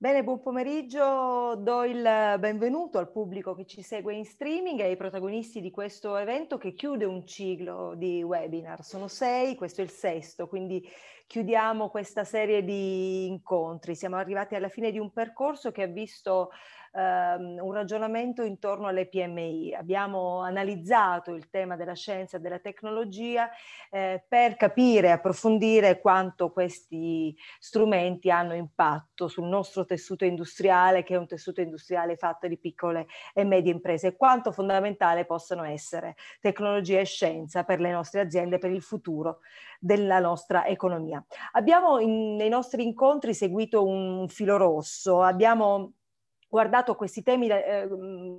Bene, buon pomeriggio. Do il benvenuto al pubblico che ci segue in streaming e ai protagonisti di questo evento che chiude un ciclo di webinar. Sono sei, questo è il sesto, quindi chiudiamo questa serie di incontri. Siamo arrivati alla fine di un percorso che ha visto ehm, un ragionamento intorno alle PMI. Abbiamo analizzato il tema della scienza e della tecnologia eh, per capire e approfondire quanto questi strumenti hanno impatto sul nostro tessuto industriale, che è un tessuto industriale fatto di piccole e medie imprese, e quanto fondamentale possano essere tecnologia e scienza per le nostre aziende, per il futuro della nostra economia. Abbiamo in, nei nostri incontri seguito un filo rosso, abbiamo guardato questi temi eh,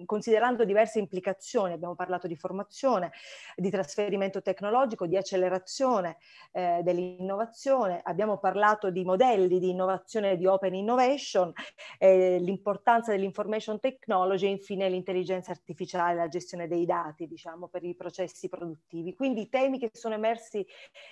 considerando diverse implicazioni, abbiamo parlato di formazione, di trasferimento tecnologico, di accelerazione eh, dell'innovazione, abbiamo parlato di modelli di innovazione di open innovation, eh, l'importanza dell'information technology e infine l'intelligenza artificiale, la gestione dei dati, diciamo, per i processi produttivi. Quindi i temi che sono emersi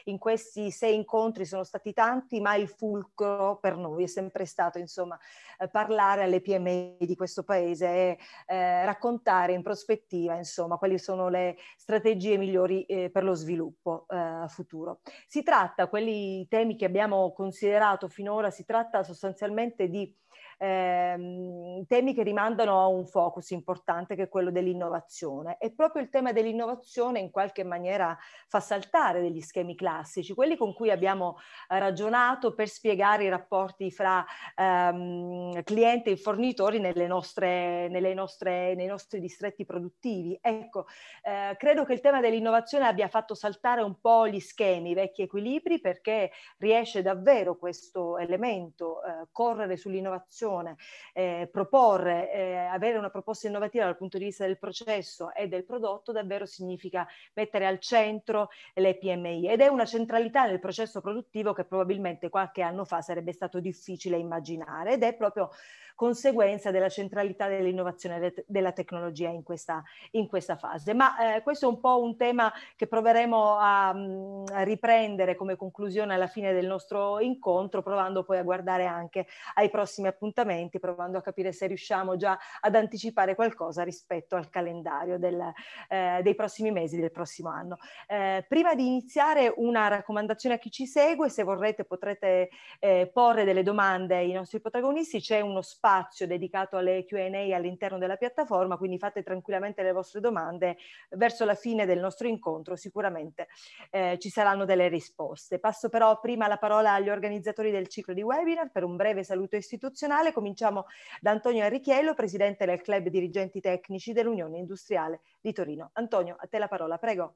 in questi sei incontri sono stati tanti, ma il fulcro per noi è sempre stato, insomma, eh, parlare alle PMI di questo paese e eh, raccontare in prospettiva insomma quali sono le strategie migliori eh, per lo sviluppo eh, futuro. Si tratta, quelli temi che abbiamo considerato finora, si tratta sostanzialmente di ehm, temi che rimandano a un focus importante che è quello dell'innovazione e proprio il tema dell'innovazione in qualche maniera fa saltare degli schemi classici, quelli con cui abbiamo ragionato per spiegare i rapporti fra ehm, cliente e fornitori nelle nostre, nelle nostre, nei nostri distretti produttivi. Ecco, eh, credo che il tema dell'innovazione abbia fatto saltare un po' gli schemi, i vecchi equilibri, perché riesce davvero questo elemento, eh, correre sull'innovazione innovazione, eh, proporre, eh, avere una proposta innovativa dal punto di vista del processo e del prodotto davvero significa mettere al centro le PMI ed è una centralità nel processo produttivo che probabilmente qualche anno fa sarebbe stato difficile immaginare ed è proprio conseguenza della centralità dell'innovazione e della tecnologia in questa, in questa fase. Ma eh, questo è un po' un tema che proveremo a, mm, a, riprendere come conclusione alla fine del nostro incontro, provando poi a guardare anche ai prossimi appuntamenti, provando a capire se riusciamo già ad anticipare qualcosa rispetto al calendario del, eh, dei prossimi mesi del prossimo anno. Eh, prima di iniziare una raccomandazione a chi ci segue, se vorrete potrete eh, porre delle domande ai nostri protagonisti, c'è uno spazio spazio dedicato alle Q&A all'interno della piattaforma, quindi fate tranquillamente le vostre domande. Verso la fine del nostro incontro sicuramente eh, ci saranno delle risposte. Passo però prima la parola agli organizzatori del ciclo di webinar per un breve saluto istituzionale. Cominciamo da Antonio Arrichiello, presidente del Club Dirigenti Tecnici dell'Unione Industriale di Torino. Antonio, a te la parola, prego.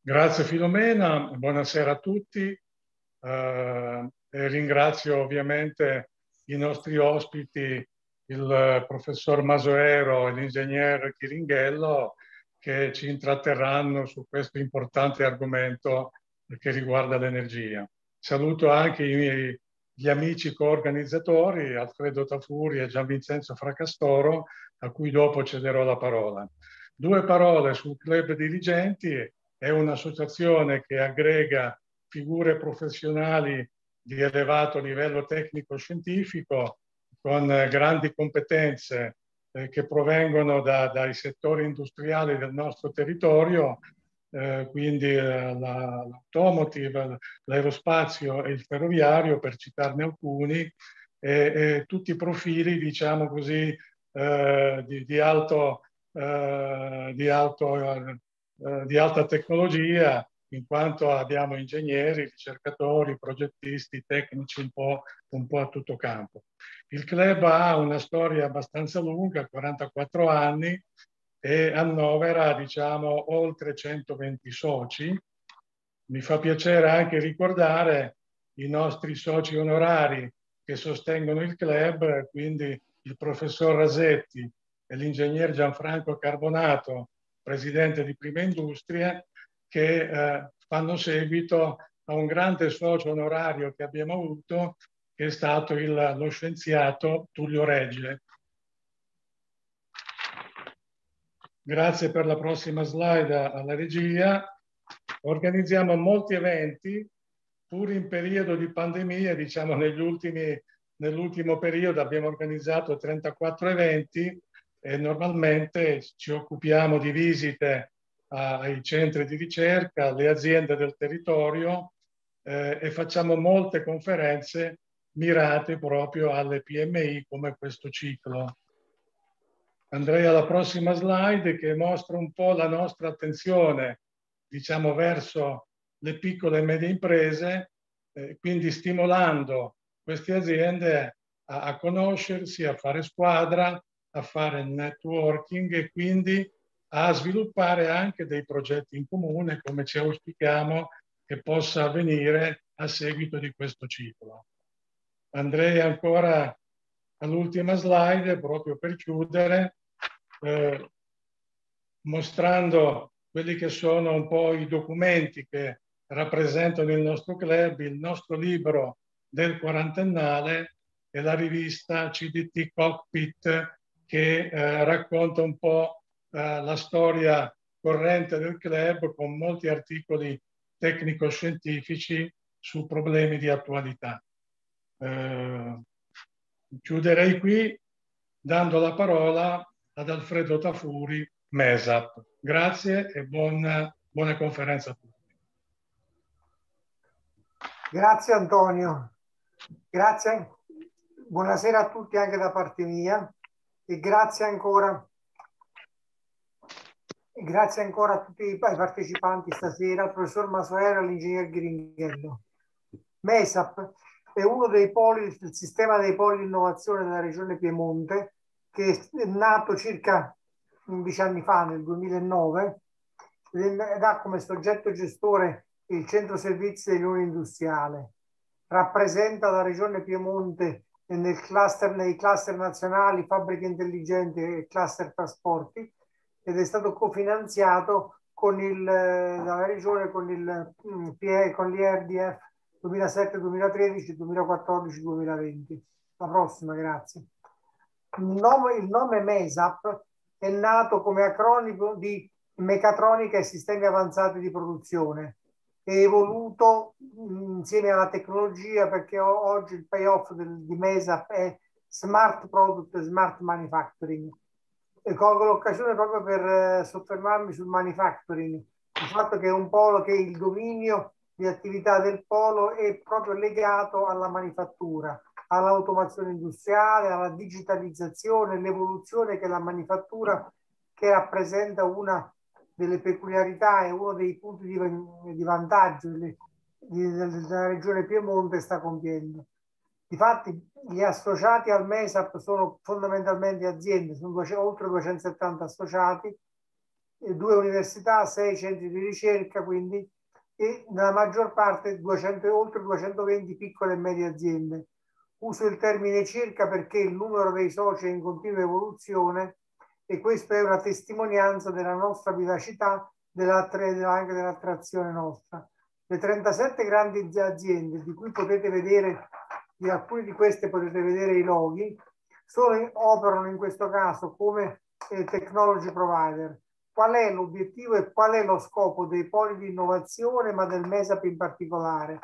Grazie Filomena, buonasera a tutti. Uh, ringrazio ovviamente i nostri ospiti, il professor Masoero e l'ingegner Chiringhello, che ci intratterranno su questo importante argomento che riguarda l'energia. Saluto anche i miei, gli amici coorganizzatori, Alfredo Tafuri e Gian Vincenzo Fracastoro, a cui dopo cederò la parola. Due parole sul club dirigenti, è un'associazione che aggrega figure professionali di elevato livello tecnico-scientifico con eh, grandi competenze eh, che provengono da, dai settori industriali del nostro territorio, eh, quindi eh, l'automotive, l'aerospazio e il ferroviario, per citarne alcuni, e, e tutti i profili, diciamo così, eh, di, di, alto, eh, di, alto, di alta tecnologia in quanto abbiamo ingegneri, ricercatori, progettisti, tecnici un po', un po', a tutto campo. Il club ha una storia abbastanza lunga, 44 anni, e annovera diciamo oltre 120 soci. Mi fa piacere anche ricordare i nostri soci onorari che sostengono il club, quindi il professor Rasetti e l'ingegner Gianfranco Carbonato, presidente di Prima Industria, che eh, fanno seguito a un grande socio onorario che abbiamo avuto, che è stato il, lo scienziato Tullio Regge. Grazie per la prossima slide alla regia. Organizziamo molti eventi, pur in periodo di pandemia, diciamo negli ultimi nell'ultimo periodo abbiamo organizzato 34 eventi e normalmente ci occupiamo di visite ai centri di ricerca, alle aziende del territorio eh, e facciamo molte conferenze mirate proprio alle PMI come questo ciclo. Andrei alla prossima slide che mostra un po' la nostra attenzione, diciamo, verso le piccole e medie imprese, eh, quindi stimolando queste aziende a, a conoscersi, a fare squadra, a fare networking e quindi a sviluppare anche dei progetti in comune come ci auspichiamo che possa avvenire a seguito di questo ciclo. Andrei ancora all'ultima slide proprio per chiudere, eh, mostrando quelli che sono un po' i documenti che rappresentano il nostro club, il nostro libro del quarantennale e la rivista CDT Cockpit che eh, racconta un po' la storia corrente del club con molti articoli tecnico-scientifici su problemi di attualità. Eh, chiuderei qui dando la parola ad Alfredo Tafuri, MESAP. Grazie e buona, buona conferenza a tutti. Grazie Antonio, grazie, buonasera a tutti anche da parte mia e grazie ancora, grazie ancora a tutti i partecipanti stasera, al professor Masoera e all'ingegner Ghiringhello. MESAP è uno dei poli del sistema dei poli di innovazione della regione Piemonte che è nato circa 11 anni fa, nel 2009, ed ha come soggetto gestore il centro servizi dell'Unione Industriale. Rappresenta la regione Piemonte cluster, nei cluster nazionali Fabbriche Intelligenti e cluster trasporti ed è stato cofinanziato con il, dalla regione con, il, mm, con l'IRDF 2007-2013, 2014-2020. La prossima, grazie. Il nome, il nome MESAP è nato come acronimo di Meccatronica e Sistemi Avanzati di Produzione. È evoluto insieme alla tecnologia perché oggi il payoff del, di MESAP è Smart Product e Smart Manufacturing. Colgo l'occasione proprio per eh, soffermarmi sul manufacturing, il fatto che è un polo che il dominio di attività del polo è proprio legato alla manifattura, all'automazione industriale, alla digitalizzazione, l'evoluzione che la manifattura, che rappresenta una delle peculiarità e uno dei punti di, vantaggio della regione Piemonte, sta compiendo. Difatti, gli associati al MESAP sono fondamentalmente aziende, sono oltre 270 associati, due università, sei centri di ricerca, quindi e nella maggior parte 200, oltre 220 piccole e medie aziende. Uso il termine circa perché il numero dei soci è in continua evoluzione e questa è una testimonianza della nostra vivacità della, anche dell'attrazione nostra. Le 37 grandi aziende di cui potete vedere, di alcune di queste potete vedere i loghi, sono, operano in questo caso come eh, technology provider qual è l'obiettivo e qual è lo scopo dei poli di innovazione, ma del MESAP in particolare.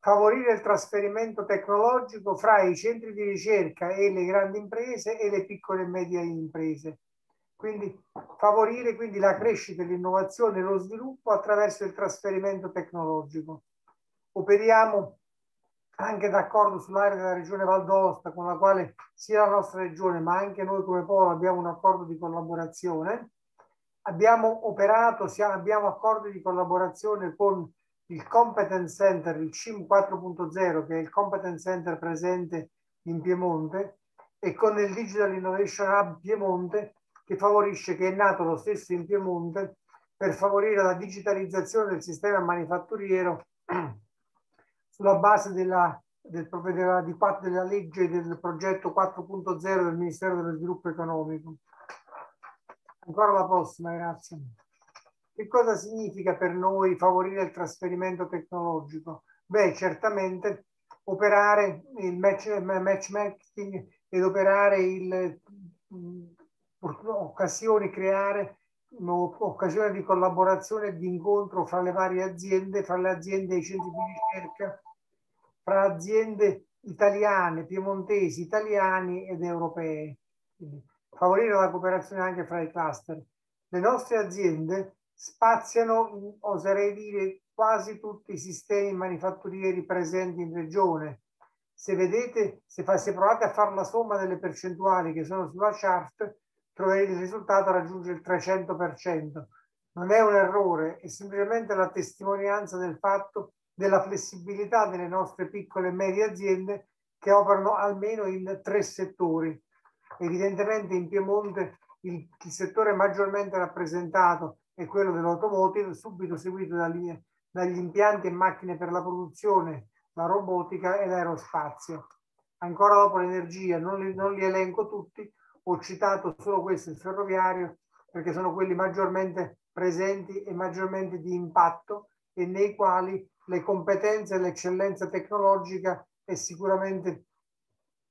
Favorire il trasferimento tecnologico fra i centri di ricerca e le grandi imprese e le piccole e medie imprese. Quindi favorire quindi la crescita, l'innovazione e lo sviluppo attraverso il trasferimento tecnologico. Operiamo anche d'accordo sull'area della regione Val d'Osta, con la quale sia la nostra regione, ma anche noi come Polo abbiamo un accordo di collaborazione. Abbiamo operato, abbiamo accordi di collaborazione con il Competence Center, il CIM 4.0, che è il Competence Center presente in Piemonte, e con il Digital Innovation Hub Piemonte, che favorisce, che è nato lo stesso in Piemonte, per favorire la digitalizzazione del sistema manifatturiero sulla base della, del, della, di, della legge del progetto 4.0 del Ministero dello Sviluppo Economico. Ancora la prossima, grazie. Che cosa significa per noi favorire il trasferimento tecnologico? Beh, certamente operare il match, matchmaking ed operare il, mm, occasioni, creare occasioni di collaborazione e di incontro fra le varie aziende, fra le aziende e i centri di ricerca, fra aziende italiane, piemontesi, italiani ed europee. Quindi, favorire la cooperazione anche fra i cluster. Le nostre aziende spaziano, oserei dire, quasi tutti i sistemi manifatturieri presenti in regione. Se vedete, se, fa, se provate a fare la somma delle percentuali che sono sulla chart, il risultato raggiunge il 300%. Non è un errore, è semplicemente la testimonianza del fatto della flessibilità delle nostre piccole e medie aziende che operano almeno in tre settori. Evidentemente in Piemonte il, il settore maggiormente rappresentato è quello dell'automotive, subito seguito dagli, dagli impianti e macchine per la produzione, la robotica e l'aerospazio. Ancora dopo l'energia, non non li elenco tutti, ho citato solo questo, il ferroviario, perché sono quelli maggiormente presenti e maggiormente di impatto e nei quali le competenze e l'eccellenza tecnologica è sicuramente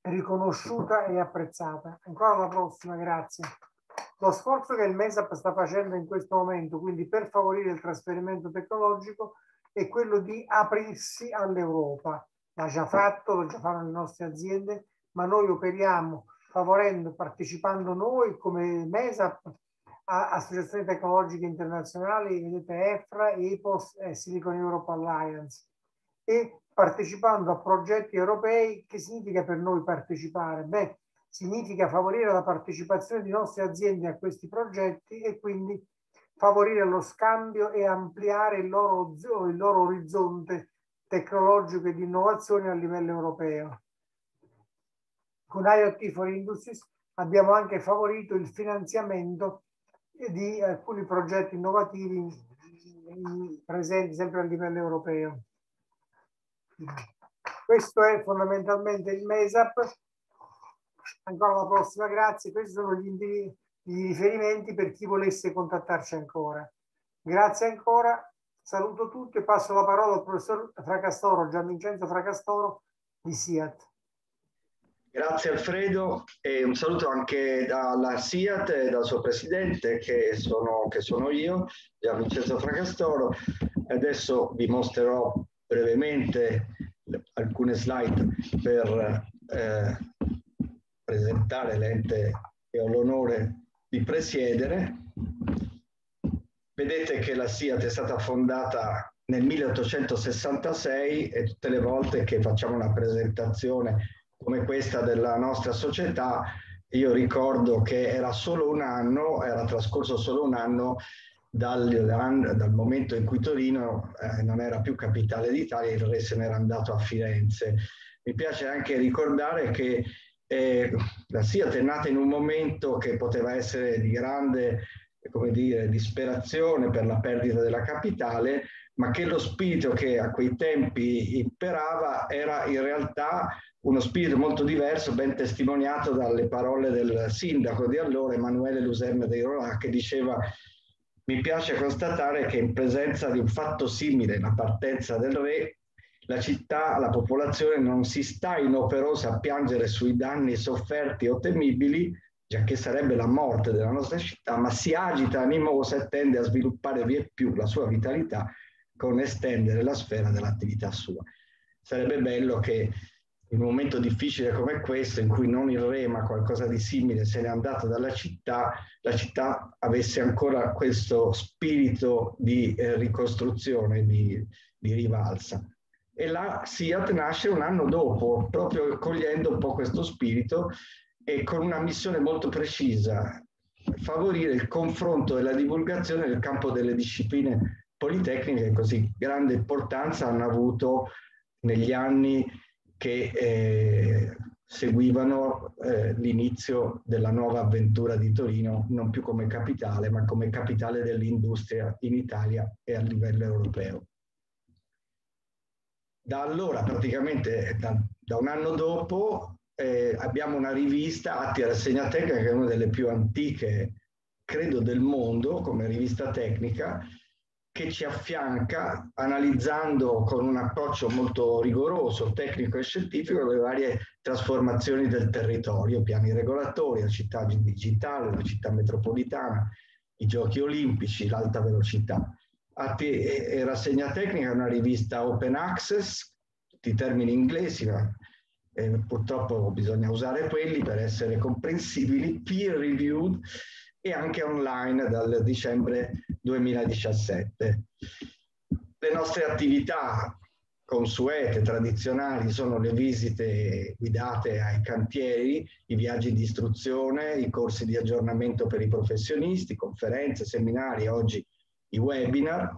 riconosciuta e apprezzata. Ancora la prossima, grazie. Lo sforzo che il MESAP sta facendo in questo momento, quindi per favorire il trasferimento tecnologico, è quello di aprirsi all'Europa. L'ha già fatto, lo già fanno le nostre aziende, ma noi operiamo favorendo, partecipando noi come MESAP a associazioni tecnologiche internazionali, vedete EFRA, EPOS e Silicon Europe Alliance, e partecipando a progetti europei, che significa per noi partecipare? Beh, significa favorire la partecipazione di nostre aziende a questi progetti e quindi favorire lo scambio e ampliare il loro, il loro orizzonte tecnologico e di innovazione a livello europeo. Con IoT for Industries abbiamo anche favorito il finanziamento di alcuni progetti innovativi presenti sempre a livello europeo. Questo è fondamentalmente il MESAP ancora la prossima, grazie. Questi sono gli, gli riferimenti per chi volesse contattarci ancora. Grazie ancora, saluto tutti e passo la parola al professor Fracastoro, Gian Vincenzo Fracastoro di SIAT. Grazie Alfredo e un saluto anche dalla SIAT e dal suo presidente che sono, che sono io, Gian Vincenzo Fracastoro. Adesso vi mostrerò brevemente alcune slide per eh, presentare l'ente che ho l'onore di presiedere. Vedete che la SIAT è stata fondata nel 1866 e tutte le volte che facciamo una presentazione come questa della nostra società, io ricordo che era solo un anno, era trascorso solo un anno dal, dal momento in cui Torino eh, non era più capitale d'Italia, il re se n'era andato a Firenze. Mi piace anche ricordare che eh, la SIAT è nata in un momento che poteva essere di grande come dire, disperazione per la perdita della capitale, ma che lo spirito che a quei tempi imperava era in realtà uno spirito molto diverso, ben testimoniato dalle parole del sindaco di allora, Emanuele Luserne dei Rolà, che diceva mi piace constatare che in presenza di un fatto simile, la partenza del re, la città, la popolazione non si sta inoperosa a piangere sui danni sofferti o temibili, già che sarebbe la morte della nostra città, ma si agita animosa e tende a sviluppare via più la sua vitalità con estendere la sfera dell'attività sua. Sarebbe bello che in un momento difficile come questo, in cui non il re, ma qualcosa di simile se n'è andato dalla città, la città avesse ancora questo spirito di eh, ricostruzione, di, di rivalsa. E la SIAT nasce un anno dopo, proprio cogliendo un po' questo spirito e con una missione molto precisa, favorire il confronto e la divulgazione nel campo delle discipline politecniche che così grande importanza hanno avuto negli anni che eh, seguivano eh, l'inizio della nuova avventura di Torino, non più come capitale, ma come capitale dell'industria in Italia e a livello europeo. Da allora, praticamente da, da un anno dopo, eh, abbiamo una rivista, Atti Rassegna Tecnica, che è una delle più antiche, credo, del mondo come rivista tecnica, che ci affianca analizzando con un approccio molto rigoroso, tecnico e scientifico le varie trasformazioni del territorio, piani regolatori, la città digitale, la città metropolitana, i giochi olimpici, l'alta velocità. Atti e Rassegna Tecnica una rivista open access, tutti i termini inglesi, ma eh, purtroppo bisogna usare quelli per essere comprensibili, peer reviewed e anche online dal dicembre 2017. Le nostre attività consuete, tradizionali, sono le visite guidate ai cantieri, i viaggi di istruzione, i corsi di aggiornamento per i professionisti, conferenze, seminari, oggi i webinar,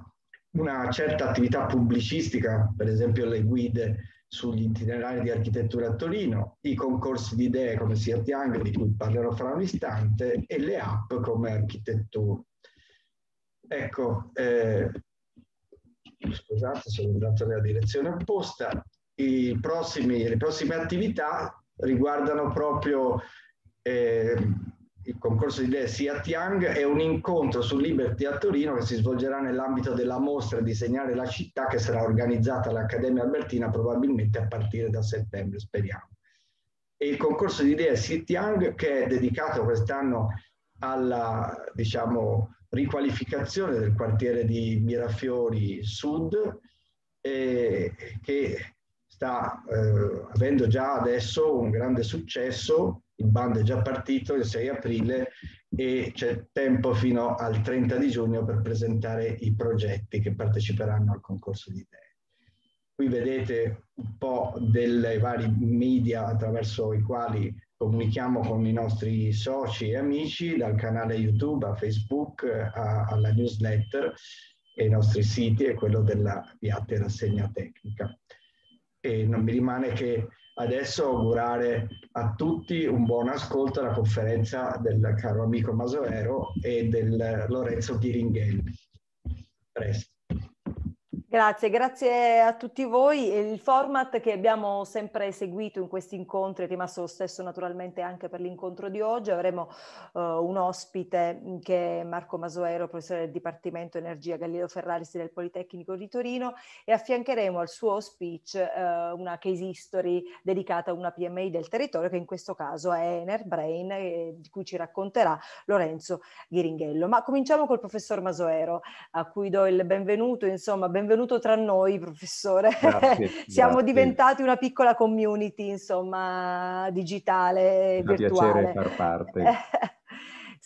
una certa attività pubblicistica, per esempio le guide sugli itinerari di architettura a Torino, i concorsi di idee come Young, di cui parlerò fra un istante, e le app come architettura. Ecco, eh, scusate, sono andato nella direzione opposta. Prossimi, le prossime attività riguardano proprio eh, il concorso di idee Seat Young e un incontro su Liberty a Torino che si svolgerà nell'ambito della mostra Disegnare la città che sarà organizzata all'Accademia Albertina probabilmente a partire da settembre, speriamo. E il concorso di idee Seat Young che è dedicato quest'anno alla, diciamo, riqualificazione del quartiere di Mirafiori Sud e che sta eh, avendo già adesso un grande successo il bando è già partito il 6 aprile e c'è tempo fino al 30 di giugno per presentare i progetti che parteciperanno al concorso di idee. Qui vedete un po' dei vari media attraverso i quali comunichiamo con i nostri soci e amici, dal canale YouTube a Facebook a, alla newsletter e i nostri siti e quello della Viate Rassegna Tecnica. E non mi rimane che adesso augurare a tutti un buon ascolto alla conferenza del caro amico Masoero e del Lorenzo Ghiringhelli. Presto. Grazie, grazie a tutti voi. Il format che abbiamo sempre seguito in questi incontri è rimasto lo stesso naturalmente anche per l'incontro di oggi. Avremo uh, un ospite mm, che è Marco Masoero, professore del Dipartimento Energia Galileo Ferraris del Politecnico di Torino e affiancheremo al suo speech uh, una case history dedicata a una PMI del territorio che in questo caso è Enerbrain eh, di cui ci racconterà Lorenzo Ghiringhello. Ma cominciamo col professor Masoero a cui do il benvenuto, insomma benvenuto benvenuto tra noi, professore. Grazie, Siamo grazie. diventati una piccola community, insomma, digitale, Una virtuale. piacere far parte.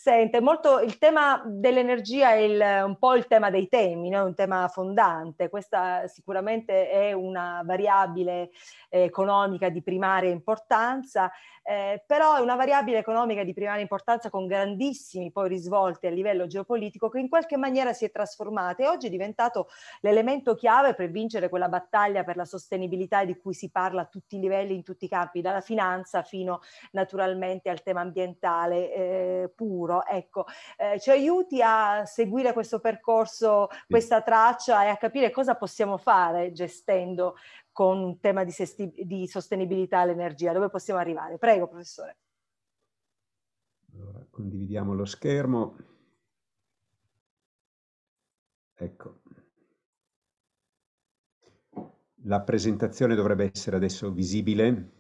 Sente, molto, il tema dell'energia è il, un po' il tema dei temi, no? un tema fondante. Questa sicuramente è una variabile eh, economica di primaria importanza eh, però è una variabile economica di primaria importanza con grandissimi poi risvolti a livello geopolitico che in qualche maniera si è trasformata e oggi è diventato l'elemento chiave per vincere quella battaglia per la sostenibilità di cui si parla a tutti i livelli, in tutti i campi, dalla finanza fino naturalmente al tema ambientale eh, puro. Ecco, eh, ci aiuti a seguire questo percorso, questa traccia e a capire cosa possiamo fare gestendo con un tema di, di sostenibilità all'energia. Dove possiamo arrivare? Prego, professore. Allora, condividiamo lo schermo. Ecco. La presentazione dovrebbe essere adesso visibile.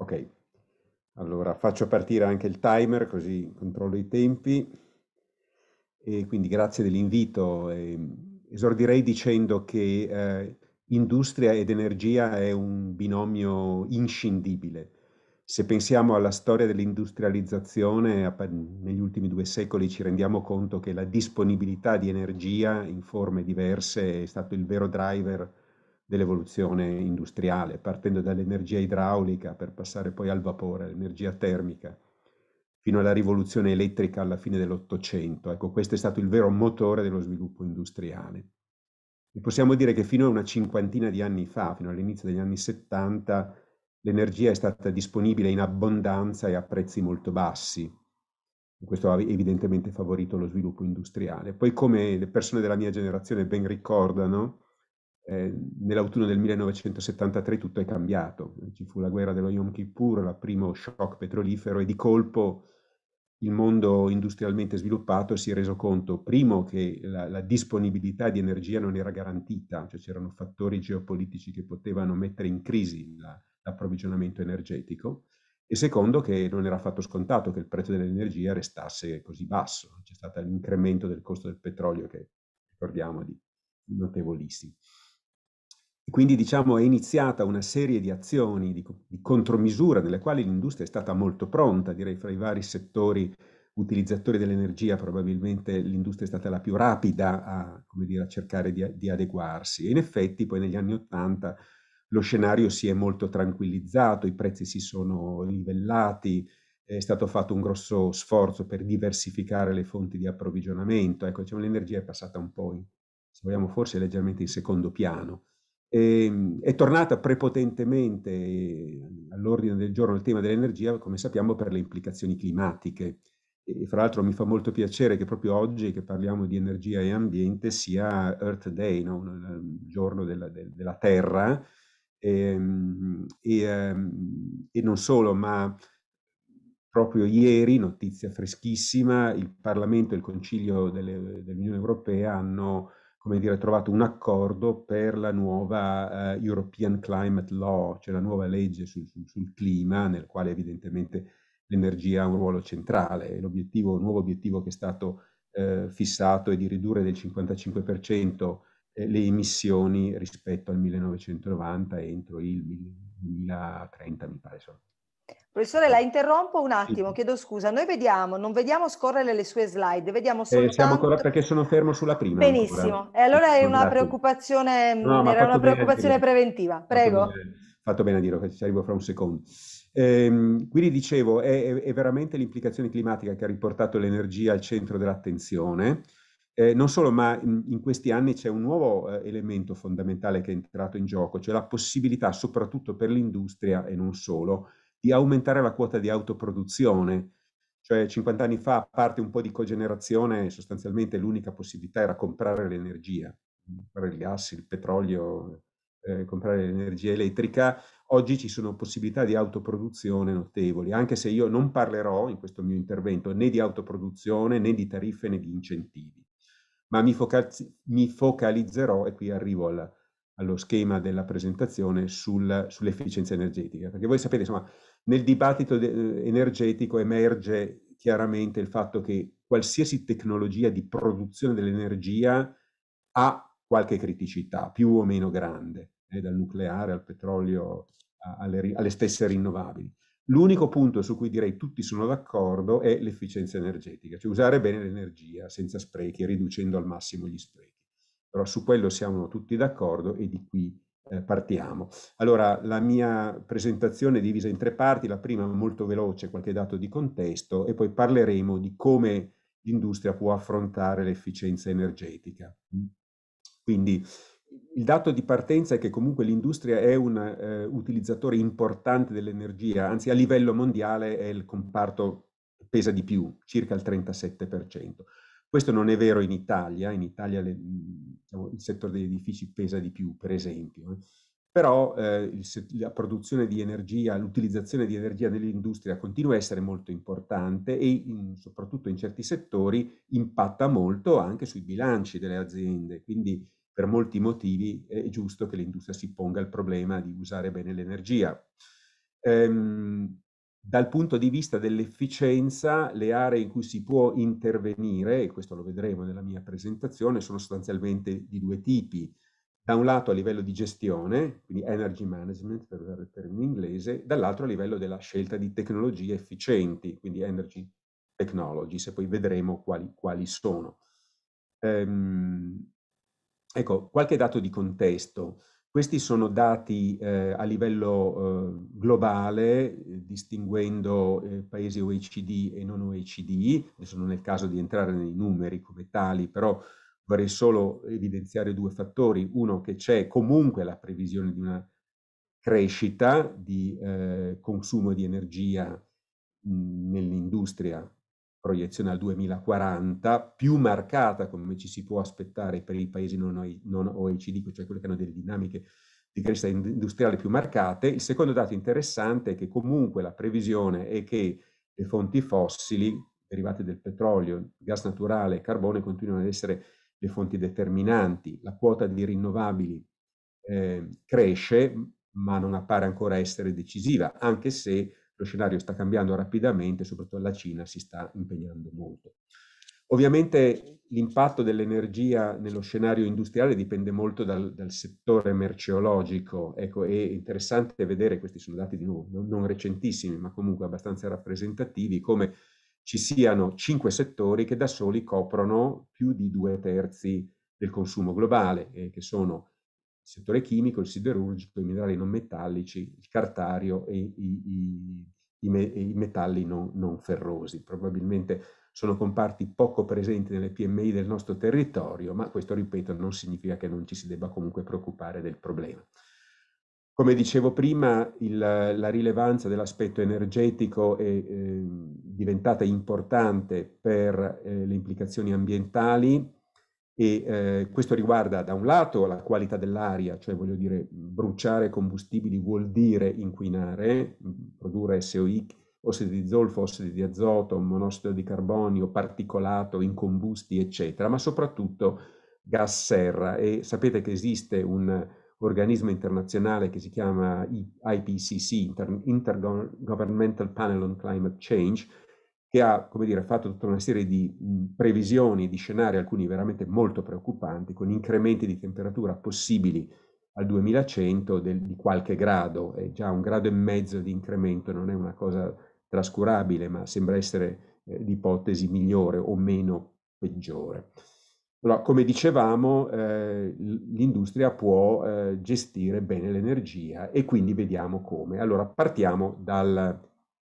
Ok, allora faccio partire anche il timer così controllo i tempi. E quindi grazie dell'invito. E esordirei dicendo che eh, industria ed energia è un binomio inscindibile. Se pensiamo alla storia dell'industrializzazione negli ultimi due secoli ci rendiamo conto che la disponibilità di energia in forme diverse è stato il vero driver dell'evoluzione industriale, partendo dall'energia idraulica per passare poi al vapore, all'energia termica, fino alla rivoluzione elettrica alla fine dell'Ottocento. Ecco, questo è stato il vero motore dello sviluppo industriale. E possiamo dire che fino a una cinquantina di anni fa, fino all'inizio degli anni 70, l'energia è stata disponibile in abbondanza e a prezzi molto bassi. Questo ha evidentemente favorito lo sviluppo industriale. Poi, come le persone della mia generazione ben ricordano, eh, nell'autunno del 1973 tutto è cambiato. Ci fu la guerra dello Yom Kippur, il primo shock petrolifero e di colpo il mondo industrialmente sviluppato si è reso conto, primo, che la, la disponibilità di energia non era garantita, cioè c'erano fattori geopolitici che potevano mettere in crisi la, l'approvvigionamento energetico, e secondo, che non era affatto scontato che il prezzo dell'energia restasse così basso. C'è stato l'incremento del costo del petrolio che ricordiamo di notevolissimo. Quindi diciamo è iniziata una serie di azioni di, di contromisura nelle quali l'industria è stata molto pronta, direi fra i vari settori utilizzatori dell'energia probabilmente l'industria è stata la più rapida a, dire, a cercare di, di, adeguarsi. E in effetti poi negli anni Ottanta lo scenario si è molto tranquillizzato, i prezzi si sono livellati, è stato fatto un grosso sforzo per diversificare le fonti di approvvigionamento. Ecco, diciamo, l'energia è passata un po', in, se vogliamo, forse leggermente in secondo piano. E, ehm, è tornata prepotentemente all'ordine del giorno il tema dell'energia, come sappiamo, per le implicazioni climatiche. E fra l'altro mi fa molto piacere che proprio oggi che parliamo di energia e ambiente sia Earth Day, no? il giorno della, della Terra, e, ehm, e, ehm, e non solo, ma proprio ieri, notizia freschissima, il Parlamento e il Concilio delle, dell'Unione Europea hanno come dire, trovato un accordo per la nuova uh, European Climate Law, cioè la nuova legge sul, sul, sul, clima, nel quale evidentemente l'energia ha un ruolo centrale. L'obiettivo, il nuovo obiettivo che è stato uh, fissato è di ridurre del 55% eh, le emissioni rispetto al 1990 entro il 2030, mi pare. Insomma. Professore, la interrompo un attimo, chiedo scusa. Noi vediamo, non vediamo scorrere le sue slide, vediamo soltanto... Eh, siamo ancora perché sono fermo sulla prima. Benissimo, ancora. e allora è una preoccupazione, no, era una preoccupazione preventiva. Prego. Fatto bene, fatto bene a dirlo, ci arrivo fra un secondo. Ehm, quindi dicevo, è, è, veramente l'implicazione climatica che ha riportato l'energia al centro dell'attenzione. Eh, non solo, ma in, in, questi anni c'è un nuovo eh, elemento fondamentale che è entrato in gioco, cioè la possibilità, soprattutto per l'industria e non solo, di aumentare la quota di autoproduzione. Cioè 50 anni fa, a parte un po' di cogenerazione, sostanzialmente l'unica possibilità era comprare l'energia, comprare il gas, il petrolio, eh, comprare l'energia elettrica. Oggi ci sono possibilità di autoproduzione notevoli, anche se io non parlerò in questo mio intervento né di autoproduzione né di tariffe né di incentivi, ma mi, focal- mi focalizzerò, e qui arrivo alla, allo schema della presentazione sul, sull'efficienza energetica, perché voi sapete, insomma, nel dibattito de- energetico emerge chiaramente il fatto che qualsiasi tecnologia di produzione dell'energia ha qualche criticità, più o meno grande, eh, dal nucleare al petrolio alle, alle stesse rinnovabili. L'unico punto su cui direi tutti sono d'accordo è l'efficienza energetica, cioè usare bene l'energia senza sprechi, riducendo al massimo gli sprechi. Però su quello siamo tutti d'accordo e di qui eh, partiamo. Allora, la mia presentazione è divisa in tre parti, la prima molto veloce, qualche dato di contesto, e poi parleremo di come l'industria può affrontare l'efficienza energetica. Quindi il dato di partenza è che comunque l'industria è un eh, utilizzatore importante dell'energia, anzi a livello mondiale è il comparto pesa di più, circa il 37%. Questo non è vero in Italia, in Italia le, diciamo, il settore degli edifici pesa di più, per esempio, eh. però eh, il, la produzione di energia, l'utilizzazione di energia nell'industria continua a essere molto importante e in, soprattutto in certi settori impatta molto anche sui bilanci delle aziende, quindi per molti motivi è giusto che l'industria si ponga il problema di usare bene l'energia. Ehm, dal punto di vista dell'efficienza, le aree in cui si può intervenire, e questo lo vedremo nella mia presentazione, sono sostanzialmente di due tipi. Da un lato a livello di gestione, quindi energy management per usare il termine inglese, dall'altro a livello della scelta di tecnologie efficienti, quindi energy technology, se poi vedremo quali, quali sono. Ehm, ecco, qualche dato di contesto. Questi sono dati eh, a livello eh, globale, eh, distinguendo eh, paesi OECD e non OECD. Adesso non è il caso di entrare nei numeri come tali, però vorrei solo evidenziare due fattori. Uno, che c'è comunque la previsione di una crescita di eh, consumo di energia nell'industria proiezione al 2040 più marcata come ci si può aspettare per i paesi non, OECD, cioè quelli che hanno delle dinamiche di crescita industriale più marcate. Il secondo dato interessante è che comunque la previsione è che le fonti fossili derivate del petrolio, gas naturale e carbone continuano ad essere le fonti determinanti. La quota di rinnovabili eh, cresce, ma non appare ancora essere decisiva, anche se lo scenario sta cambiando rapidamente, soprattutto la Cina si sta impegnando molto. Ovviamente l'impatto dell'energia nello scenario industriale dipende molto dal, dal, settore merceologico. Ecco, è interessante vedere, questi sono dati di nuovo non, non recentissimi, ma comunque abbastanza rappresentativi, come ci siano cinque settori che da soli coprono più di due terzi del consumo globale, eh, che sono settore chimico, il siderurgico, i minerali non metallici, il cartario e i, i, i, i metalli non, non, ferrosi. Probabilmente sono comparti poco presenti nelle PMI del nostro territorio, ma questo, ripeto, non significa che non ci si debba comunque preoccupare del problema. Come dicevo prima, il, la rilevanza dell'aspetto energetico è eh, diventata importante per eh, le implicazioni ambientali e eh, questo riguarda da un lato la qualità dell'aria, cioè voglio dire bruciare combustibili vuol dire inquinare, produrre SOI, ossidi di zolfo, ossidi di azoto, monossido di carbonio, particolato, incombusti, eccetera, ma soprattutto gas serra. E sapete che esiste un organismo internazionale che si chiama IPCC, Intergovernmental Panel on Climate Change, che ha, come dire, fatto tutta una serie di previsioni, di scenari, alcuni veramente molto preoccupanti, con incrementi di temperatura possibili al 2100 del, di qualche grado, e già un grado e mezzo di incremento non è una cosa trascurabile, ma sembra essere eh, l'ipotesi migliore o meno peggiore. Allora, come dicevamo, eh, l'industria può eh, gestire bene l'energia e quindi vediamo come. Allora, partiamo dal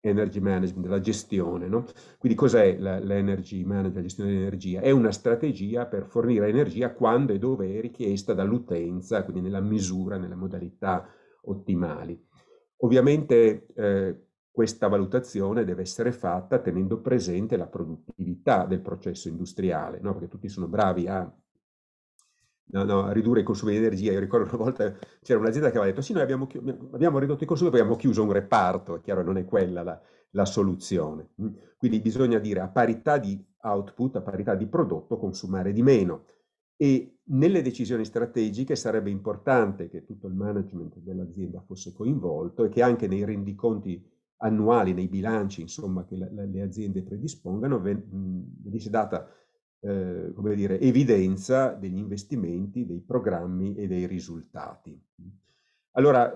energy management, dalla gestione. No? Quindi cos'è l'energy management, la gestione dell'energia? È una strategia per fornire energia quando e dove è richiesta dall'utenza, quindi nella misura, nelle modalità ottimali. Ovviamente eh, questa valutazione deve essere fatta tenendo presente la produttività del processo industriale, no? perché tutti sono bravi a, no, no, ridurre i consumi di energia. Io ricordo una volta c'era un'azienda che aveva detto sì, noi abbiamo, abbiamo ridotto i consumi e abbiamo chiuso un reparto, è chiaro, non è quella la, la soluzione. Mm. Quindi bisogna dire a parità di output, a parità di prodotto, consumare di meno. E nelle decisioni strategiche sarebbe importante che tutto il management dell'azienda fosse coinvolto e che anche nei rendiconti annuali nei bilanci insomma, che le, le aziende predispongano venisse data eh, come dire, evidenza degli investimenti, dei programmi e dei risultati. Allora,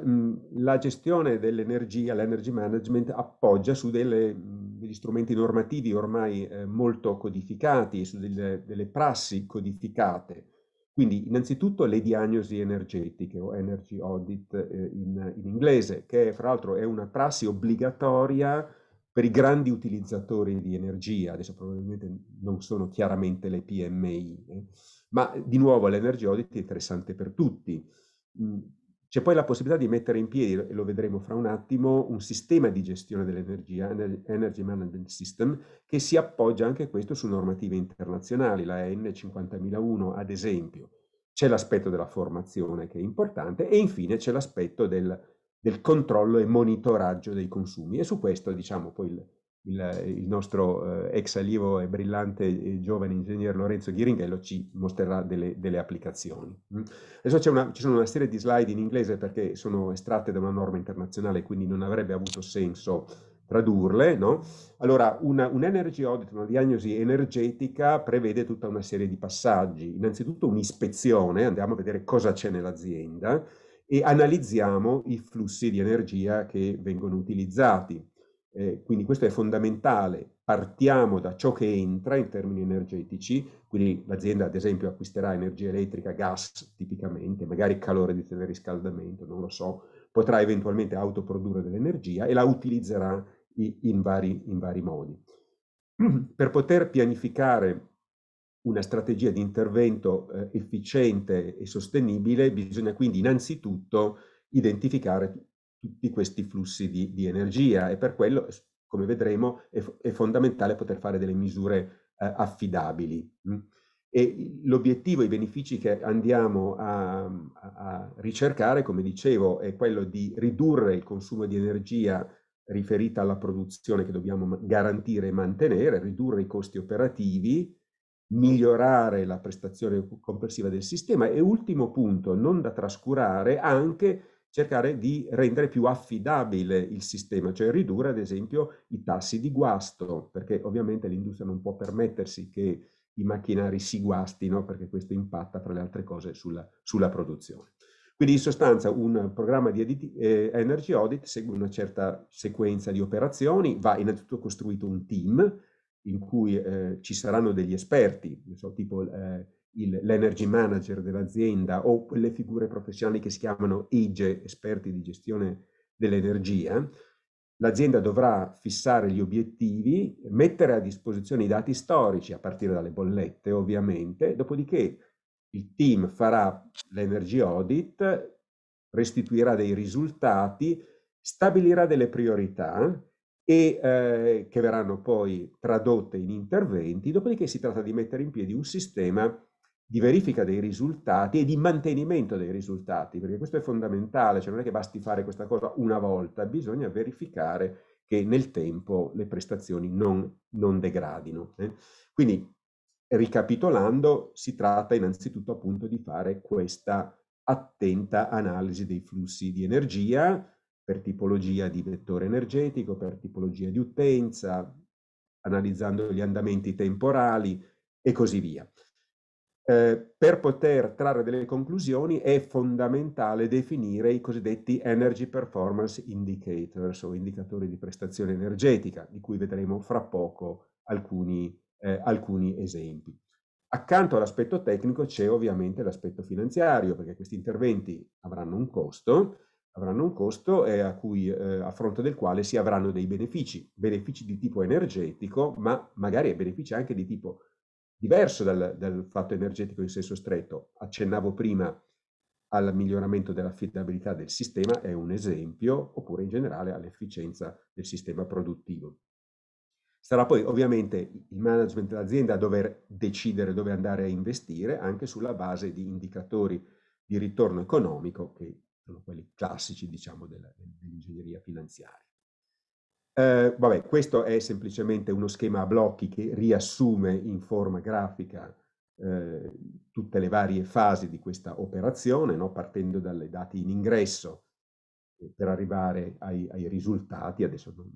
la gestione dell'energia, l'energy management appoggia su delle, degli strumenti normativi ormai eh, molto codificati, su delle, delle prassi codificate, quindi innanzitutto le diagnosi energetiche o energy audit eh, in, in, inglese, che fra l'altro è una prassi obbligatoria per i grandi utilizzatori di energia, adesso probabilmente non sono chiaramente le PMI, eh, ma di nuovo l'energy audit è interessante per tutti. Mm, c'è poi la possibilità di mettere in piedi, e lo vedremo fra un attimo, un sistema di gestione dell'energia, Energy Management System, che si appoggia anche questo su normative internazionali, la EN 50001 ad esempio. C'è l'aspetto della formazione che è importante e infine c'è l'aspetto del, del, controllo e monitoraggio dei consumi. E su questo, diciamo, poi il, il, il nostro eh, ex allievo e brillante e giovane ingegnere Lorenzo Ghiringhello ci mostrerà delle, delle applicazioni. Mm. Adesso una, ci sono una serie di slide in inglese perché sono estratte da una norma internazionale, quindi non avrebbe avuto senso tradurle, no? Allora, una, un energy audit, una diagnosi energetica prevede tutta una serie di passaggi. Innanzitutto un'ispezione, andiamo a vedere cosa c'è nell'azienda e analizziamo i flussi di energia che vengono utilizzati. Eh, quindi questo è fondamentale. Partiamo da ciò che entra in termini energetici, quindi l'azienda ad esempio acquisterà energia elettrica, gas tipicamente, magari calore di teleriscaldamento, non lo so, potrà eventualmente autoprodurre dell'energia e la utilizzerà in vari, in vari modi. Per poter pianificare una strategia di intervento eh, efficiente e sostenibile bisogna quindi innanzitutto identificare tutti questi flussi di, di energia e per quello, come vedremo, è, è fondamentale poter fare delle misure eh, affidabili. Mm. E l'obiettivo, i benefici che andiamo a, a, a, ricercare, come dicevo, è quello di ridurre il consumo di energia riferita alla produzione che dobbiamo garantire e mantenere, ridurre i costi operativi, migliorare la prestazione complessiva del sistema e ultimo punto, non da trascurare, anche cercare di rendere più affidabile il sistema, cioè ridurre ad esempio i tassi di guasto, perché ovviamente l'industria non può permettersi che i macchinari si guastino, perché questo impatta, fra le altre cose, sulla, sulla produzione. Quindi in sostanza un programma di edit- eh, Energy Audit segue una certa sequenza di operazioni, va innanzitutto costruito un team in cui eh, ci saranno degli esperti, so, tipo eh, il, l'energy manager dell'azienda o quelle figure professionali che si chiamano EGE, esperti di gestione dell'energia. L'azienda dovrà fissare gli obiettivi, mettere a disposizione i dati storici a partire dalle bollette ovviamente, dopodiché il team farà l'energy audit, restituirà dei risultati, stabilirà delle priorità e eh, che verranno poi tradotte in interventi, dopodiché si tratta di mettere in piedi un sistema di verifica dei risultati e di mantenimento dei risultati, perché questo è fondamentale, cioè non è che basti fare questa cosa una volta, bisogna verificare che nel tempo le prestazioni non, non degradino. Eh? Quindi, ricapitolando, si tratta innanzitutto appunto di fare questa attenta analisi dei flussi di energia per tipologia di vettore energetico, per tipologia di utenza, analizzando gli andamenti temporali e così via. Eh, per poter trarre delle conclusioni è fondamentale definire i cosiddetti Energy Performance Indicators o indicatori di prestazione energetica, di cui vedremo fra poco alcuni, eh, alcuni esempi. Accanto all'aspetto tecnico c'è ovviamente l'aspetto finanziario, perché questi interventi avranno un costo, avranno un costo eh, a, cui, eh, a fronte del quale si avranno dei benefici, benefici di tipo energetico, ma magari benefici anche di tipo diverso dal, dal fatto energetico in senso stretto. Accennavo prima al miglioramento dell'affidabilità del sistema, è un esempio, oppure in generale all'efficienza del sistema produttivo. Sarà poi ovviamente il management dell'azienda a dover decidere dove andare a investire, anche sulla base di indicatori di ritorno economico, che sono quelli classici, diciamo, dell'ingegneria finanziaria. Eh, vabbè, questo è semplicemente uno schema a blocchi che riassume in forma grafica eh, tutte le varie fasi di questa operazione, no? partendo dai dati in ingresso eh, per arrivare ai, ai risultati. Adesso non,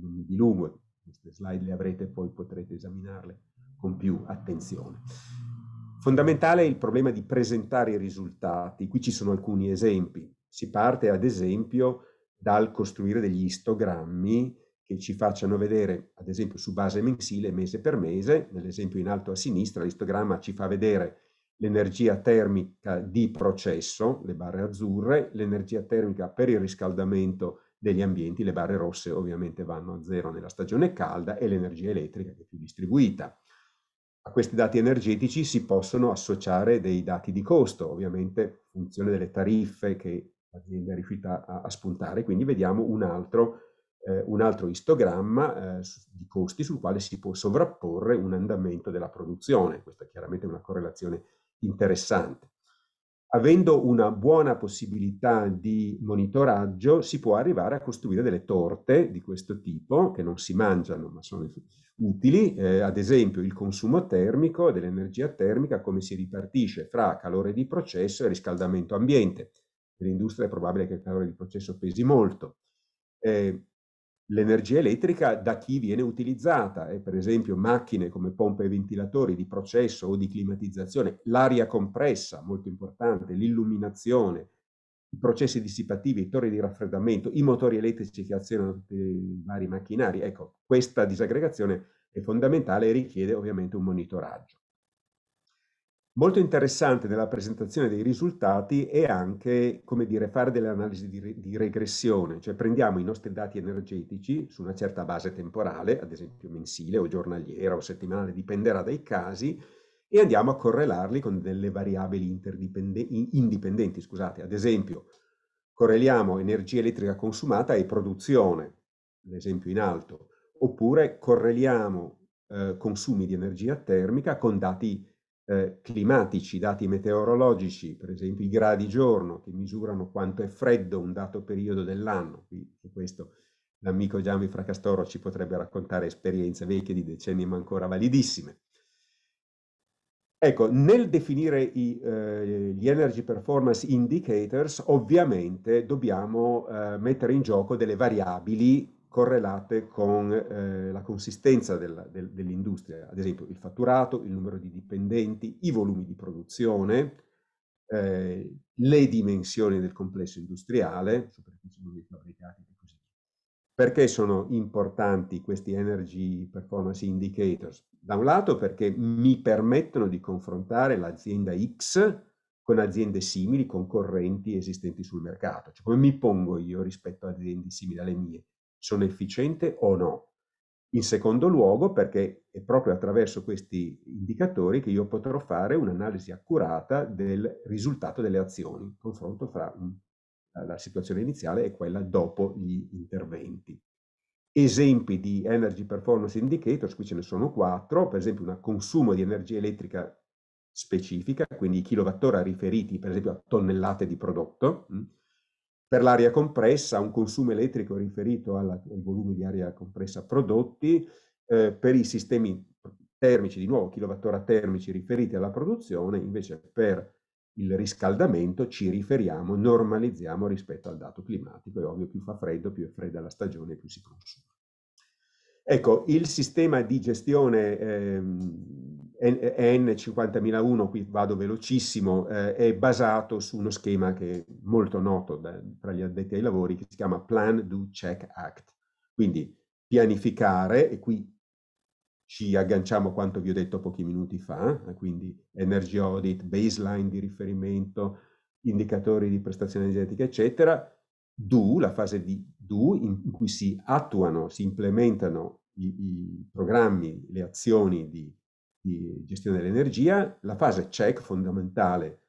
non, mi dilungo, queste slide le avrete poi potrete esaminarle con più attenzione. Fondamentale è il problema di presentare i risultati. Qui ci sono alcuni esempi. Si parte ad esempio dal costruire degli istogrammi che ci facciano vedere, ad esempio su base mensile, mese per mese, nell'esempio in alto a sinistra, l'istogramma ci fa vedere l'energia termica di processo, le barre azzurre, l'energia termica per il riscaldamento degli ambienti, le barre rosse ovviamente vanno a zero nella stagione calda, e l'energia elettrica che è più distribuita. A questi dati energetici si possono associare dei dati di costo, ovviamente funzione delle tariffe che l'azienda è riuscita a, a spuntare, quindi vediamo un altro, eh, un altro istogramma eh, di costi sul quale si può sovrapporre un andamento della produzione. Questa è chiaramente una correlazione interessante. Avendo una buona possibilità di monitoraggio, si può arrivare a costruire delle torte di questo tipo, che non si mangiano ma sono utili, eh, ad esempio il consumo termico dell'energia termica, come si ripartisce fra calore di processo e riscaldamento ambiente nell'industria è probabile che il calore di processo pesi molto. Eh, l'energia elettrica da chi viene utilizzata, eh, per esempio macchine come pompe e ventilatori di processo o di climatizzazione, l'aria compressa, molto importante, l'illuminazione, i processi dissipativi, i torri di raffreddamento, i motori elettrici che azionano tutti i vari macchinari. Ecco, questa disaggregazione è fondamentale e richiede ovviamente un monitoraggio. Molto interessante nella presentazione dei risultati è anche, come dire, fare delle analisi di, di, regressione, cioè prendiamo i nostri dati energetici su una certa base temporale, ad esempio mensile o giornaliera o settimanale, dipenderà dai casi, e andiamo a correlarli con delle variabili indipendenti, scusate. Ad esempio, correliamo energia elettrica consumata e produzione, l'esempio in alto, oppure correliamo eh, consumi di energia termica con dati eh, climatici, dati meteorologici, per esempio i gradi giorno che misurano quanto è freddo un dato periodo dell'anno. Qui, su questo l'amico Gianni Fracastoro ci potrebbe raccontare esperienze vecchie di decenni ma ancora validissime. Ecco, nel definire i, eh, gli energy performance indicators, ovviamente dobbiamo eh, mettere in gioco delle variabili correlate con eh, la consistenza della, del, dell'industria, ad esempio il fatturato, il numero di dipendenti, i volumi di produzione, eh, le dimensioni del complesso industriale, superficie di fabbricati e così via. Perché sono importanti questi energy performance indicators? Da un lato perché mi permettono di confrontare l'azienda X con aziende simili, concorrenti esistenti sul mercato. Cioè, come mi pongo io rispetto a aziende simili alle mie? Sono efficiente o no? In secondo luogo perché è proprio attraverso questi indicatori che io potrò fare un'analisi accurata del risultato delle azioni, confronto fra la situazione iniziale e quella dopo gli interventi esempi di Energy Performance Indicators, qui ce ne sono quattro, per esempio un consumo di energia elettrica specifica, quindi i kilowattora riferiti per esempio a tonnellate di prodotto. Per l'aria compressa un consumo elettrico riferito alla, ai volumi di aria compressa prodotti, eh, per i sistemi termici, di nuovo kilowattora termici riferiti alla produzione, invece per il riscaldamento ci riferiamo, normalizziamo rispetto al dato climatico. È ovvio, più fa freddo, più è fredda la stagione, più si consuma. Ecco, il sistema di gestione ehm, N50001, qui vado velocissimo, eh, è basato su uno schema che è molto noto da, tra gli addetti ai lavori, che si chiama Plan, Do, Check, Act. Quindi pianificare, e qui ci agganciamo a quanto vi ho detto pochi minuti fa, eh, quindi energy audit, baseline di riferimento, indicatori di prestazione energetica, eccetera. Do, la fase di do, in, cui si attuano, si implementano i, i programmi, le azioni di, di gestione dell'energia. La fase check, fondamentale,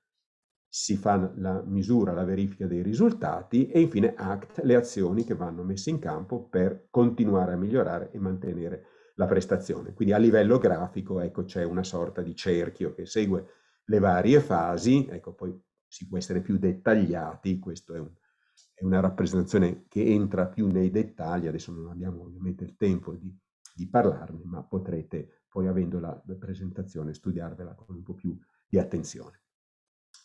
si fa la misura, la verifica dei risultati e infine act, le azioni che vanno messe in campo per continuare a migliorare e mantenere la prestazione. Quindi a livello grafico, ecco, c'è una sorta di cerchio che segue le varie fasi, ecco, poi si può essere più dettagliati, questo è, un, è una rappresentazione che entra più nei dettagli, adesso non abbiamo ovviamente il tempo di, di parlarne, ma potrete poi avendo la, presentazione studiarvela con un po' più di attenzione.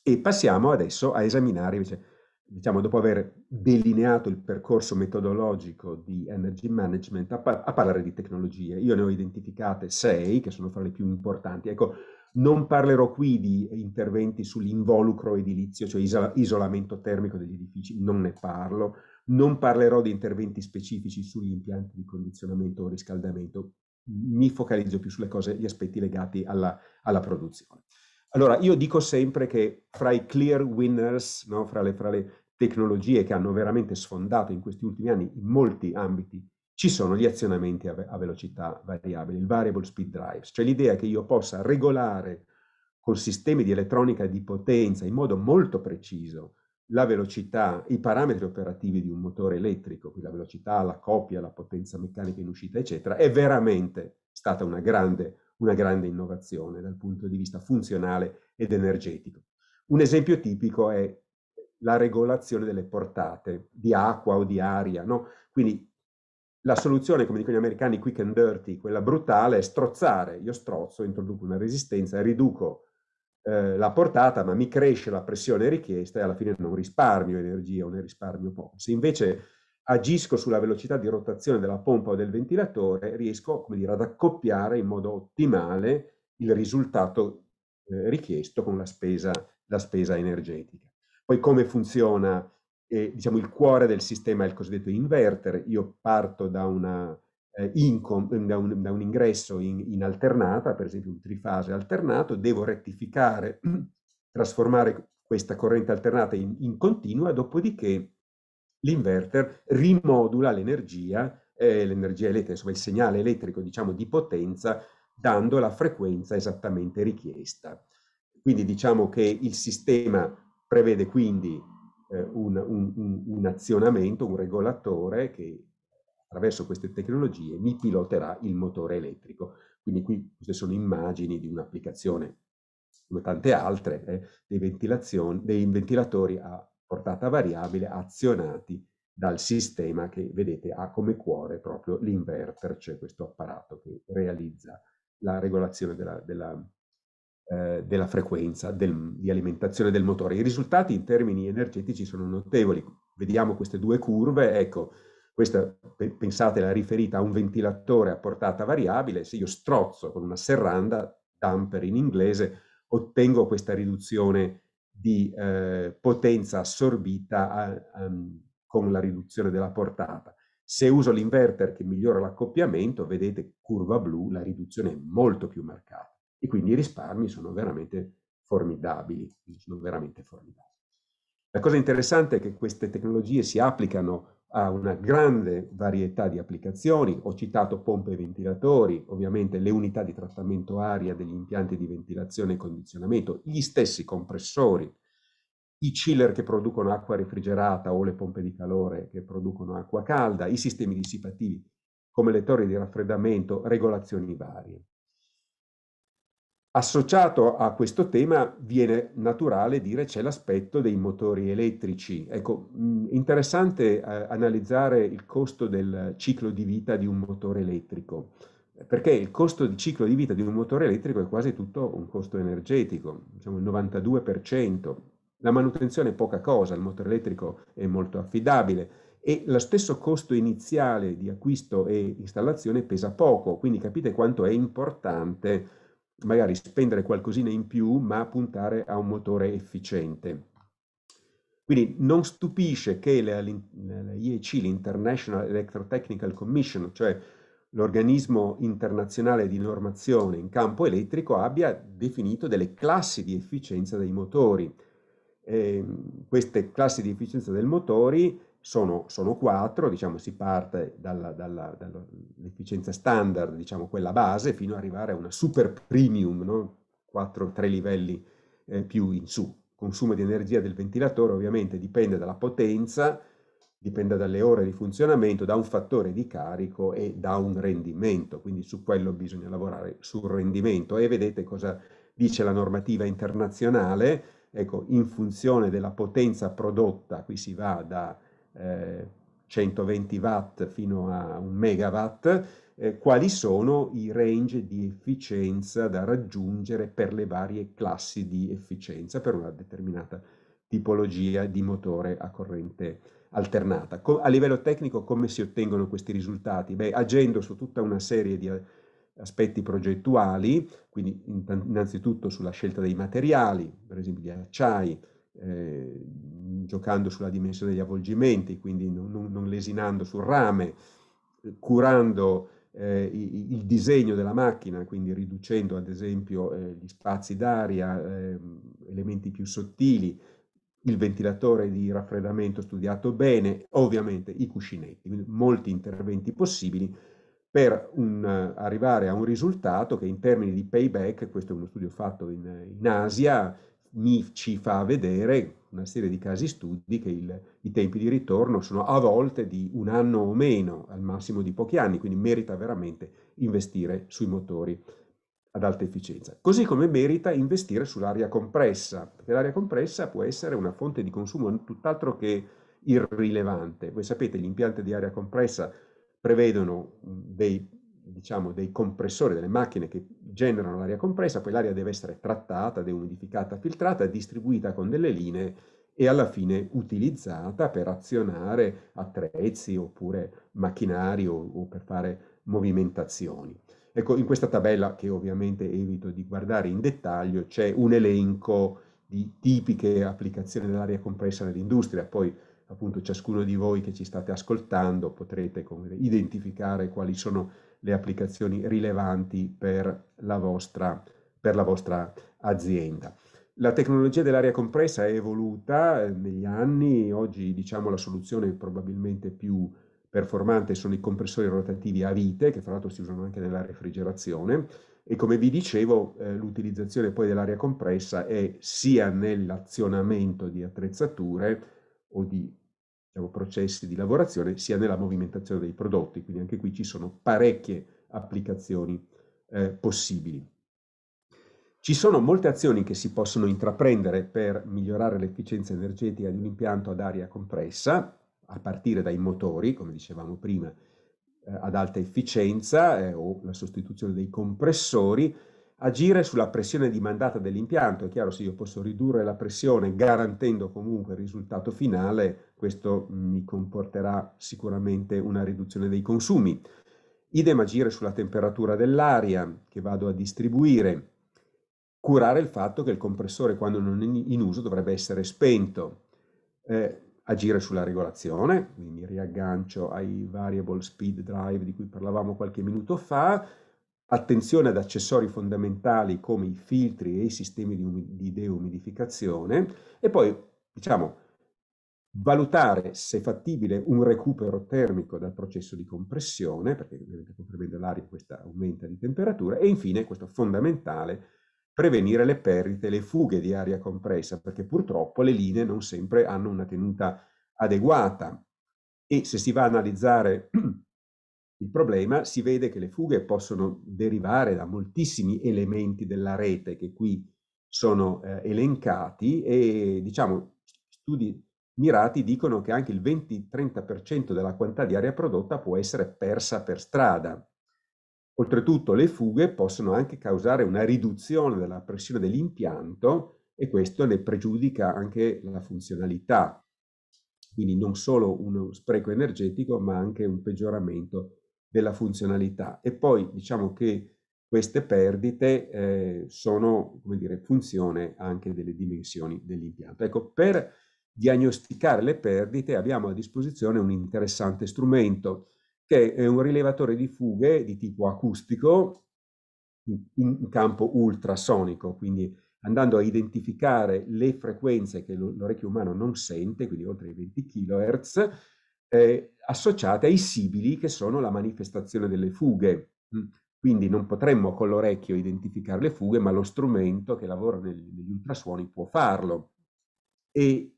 E passiamo adesso a esaminare invece diciamo, dopo aver delineato il percorso metodologico di energy management, a, par- a, parlare di tecnologie. Io ne ho identificate sei, che sono fra le più importanti. Ecco, non parlerò qui di interventi sull'involucro edilizio, cioè isola- isolamento termico degli edifici, non ne parlo. Non parlerò di interventi specifici sugli impianti di condizionamento o riscaldamento. Mi focalizzo più sulle cose, gli aspetti legati alla, alla produzione. Allora, io dico sempre che fra i clear winners, no, fra, le, fra, le, tecnologie che hanno veramente sfondato in questi ultimi anni in molti ambiti, ci sono gli azionamenti a, a velocità variabile, il variable speed drives, cioè l'idea che io possa regolare con sistemi di elettronica di potenza in modo molto preciso la velocità, i parametri operativi di un motore elettrico, quindi la velocità, la coppia, la potenza meccanica in uscita, eccetera, è veramente stata una grande una grande innovazione dal punto di vista funzionale ed energetico. Un esempio tipico è la regolazione delle portate di acqua o di aria, no? Quindi la soluzione, come dicono gli americani, quick and dirty, quella brutale, è strozzare. Io strozzo, introduco una resistenza, riduco eh, la portata, ma mi cresce la pressione richiesta e alla fine non risparmio energia o ne risparmio poco. Se invece agisco sulla velocità di rotazione della pompa o del ventilatore, riesco dire, ad accoppiare in modo ottimale il risultato eh, richiesto con la spesa, la spesa, energetica. Poi come funziona eh, diciamo, il cuore del sistema è il cosiddetto inverter. Io parto da, una, eh, incom, da, un, da un, ingresso in, in, alternata, per esempio un trifase alternato, devo rettificare, trasformare questa corrente alternata in, in continua, dopodiché l'inverter rimodula l'energia, eh, l'energia elettrica, insomma il segnale elettrico diciamo di potenza, dando la frequenza esattamente richiesta. Quindi diciamo che il sistema prevede quindi eh, un, un, un, azionamento, un regolatore che attraverso queste tecnologie mi piloterà il motore elettrico. Quindi qui queste sono immagini di un'applicazione, come tante altre, eh, dei, dei ventilatori a portata variabile azionati dal sistema che vedete ha come cuore proprio l'inverter, cioè questo apparato che realizza la regolazione della, della, eh, della frequenza del, di alimentazione del motore. I risultati in termini energetici sono notevoli. Vediamo queste due curve, ecco, questa pensate la riferita a un ventilatore a portata variabile, se io strozzo con una serranda, damper in inglese, ottengo questa riduzione di eh, potenza assorbita a, a, con la riduzione della portata. Se uso l'inverter che migliora l'accoppiamento, vedete curva blu, la riduzione è molto più marcata e quindi i risparmi sono veramente formidabili, sono veramente formidabili. La cosa interessante è che queste tecnologie si applicano a una grande varietà di applicazioni. Ho citato pompe e ventilatori, ovviamente le unità di trattamento aria degli impianti di ventilazione e condizionamento, gli stessi compressori, i chiller che producono acqua refrigerata o le pompe di calore che producono acqua calda, i sistemi dissipativi come le torri di raffreddamento, regolazioni varie. Associato a questo tema viene naturale dire c'è l'aspetto dei motori elettrici. Ecco, interessante eh, analizzare il costo del ciclo di vita di un motore elettrico, perché il costo di ciclo di vita di un motore elettrico è quasi tutto un costo energetico, diciamo il 92%. La manutenzione è poca cosa, il motore elettrico è molto affidabile e lo stesso costo iniziale di acquisto e installazione pesa poco, quindi capite quanto è importante magari spendere qualcosina in più, ma puntare a un motore efficiente. Quindi non stupisce che l'IEC, l'International Electrotechnical Commission, cioè l'organismo internazionale di normazione in campo elettrico, abbia definito delle classi di efficienza dei motori. Eh, queste classi di efficienza dei motori sono, sono quattro, diciamo, si parte dalla, dalla, dall'efficienza standard, diciamo quella base, fino ad arrivare a una super premium, no? quattro, tre livelli eh, più in su. Consumo di energia del ventilatore ovviamente dipende dalla potenza, dipende dalle ore di funzionamento, da un fattore di carico e da un rendimento, quindi su quello bisogna lavorare sul rendimento e vedete cosa dice la normativa internazionale, ecco, in funzione della potenza prodotta, qui si va da 120 eh, watt fino a un megawatt, eh, quali sono i range di efficienza da raggiungere per le varie classi di efficienza per una determinata tipologia di motore a corrente alternata. Co- a livello tecnico come si ottengono questi risultati? Beh, agendo su tutta una serie di aspetti progettuali, quindi innanzitutto sulla scelta dei materiali, per esempio gli acciai, eh, giocando sulla dimensione degli avvolgimenti, quindi non, non, lesinando sul rame, curando eh, il, disegno della macchina, quindi riducendo ad esempio eh, gli spazi d'aria, ehm, elementi più sottili, il ventilatore di raffreddamento studiato bene, ovviamente i cuscinetti, quindi molti interventi possibili per un, arrivare a un risultato che in termini di payback, questo è uno studio fatto in, in Asia, mi ci fa vedere una serie di casi studi che il, i tempi di ritorno sono a volte di un anno o meno, al massimo di pochi anni, quindi merita veramente investire sui motori ad alta efficienza. Così come merita investire sull'aria compressa, perché l'aria compressa può essere una fonte di consumo tutt'altro che irrilevante. Voi sapete, gli impianti di aria compressa prevedono dei diciamo, dei compressori, delle macchine che generano l'aria compressa, poi l'aria deve essere trattata, deumidificata, filtrata, distribuita con delle linee e alla fine utilizzata per azionare attrezzi oppure macchinari o, o per fare movimentazioni. Ecco, in questa tabella, che ovviamente evito di guardare in dettaglio, c'è un elenco di tipiche applicazioni dell'aria compressa nell'industria, poi appunto ciascuno di voi che ci state ascoltando potrete identificare quali sono le applicazioni rilevanti per la vostra, per la vostra azienda. La tecnologia dell'aria compressa è evoluta eh, negli anni, oggi diciamo la soluzione probabilmente più performante sono i compressori rotativi a vite, che fra l'altro si usano anche nella refrigerazione, e come vi dicevo eh, l'utilizzazione poi dell'aria compressa è sia nell'azionamento di attrezzature o di diciamo, processi di lavorazione sia nella movimentazione dei prodotti, quindi anche qui ci sono parecchie applicazioni eh, possibili. Ci sono molte azioni che si possono intraprendere per migliorare l'efficienza energetica di un impianto ad aria compressa, a partire dai motori, come dicevamo prima, eh, ad alta efficienza eh, o la sostituzione dei compressori, agire sulla pressione dimandata dell'impianto. È chiaro, se io posso ridurre la pressione garantendo comunque il risultato finale, questo mi comporterà sicuramente una riduzione dei consumi. Idem agire sulla temperatura dell'aria che vado a distribuire, curare il fatto che il compressore quando non è in uso dovrebbe essere spento, eh, agire sulla regolazione, mi riaggancio ai variable speed drive di cui parlavamo qualche minuto fa, attenzione ad accessori fondamentali come i filtri e i sistemi di, di deumidificazione e poi diciamo valutare se è fattibile un recupero termico dal processo di compressione, perché ovviamente comprimendo l'aria questa aumenta di temperatura, e infine, questo fondamentale, prevenire le perdite, le fughe di aria compressa, perché purtroppo le linee non sempre hanno una tenuta adeguata. E se si va a analizzare il problema, si vede che le fughe possono derivare da moltissimi elementi della rete che qui sono eh, elencati e diciamo studi mirati dicono che anche il 20-30% della quantità di aria prodotta può essere persa per strada. Oltretutto le fughe possono anche causare una riduzione della pressione dell'impianto e questo ne pregiudica anche la funzionalità. Quindi non solo uno spreco energetico, ma anche un peggioramento della funzionalità. E poi diciamo che queste perdite eh, sono, come dire, funzione anche delle dimensioni dell'impianto. Ecco, per diagnosticare le perdite abbiamo a disposizione un interessante strumento che è un rilevatore di fughe di tipo acustico in, campo ultrasonico, quindi andando a identificare le frequenze che l'orecchio umano non sente, quindi oltre i 20 kHz, eh, associate ai sibili che sono la manifestazione delle fughe. Quindi non potremmo con l'orecchio identificare le fughe, ma lo strumento che lavora negli, ultrasuoni può farlo. E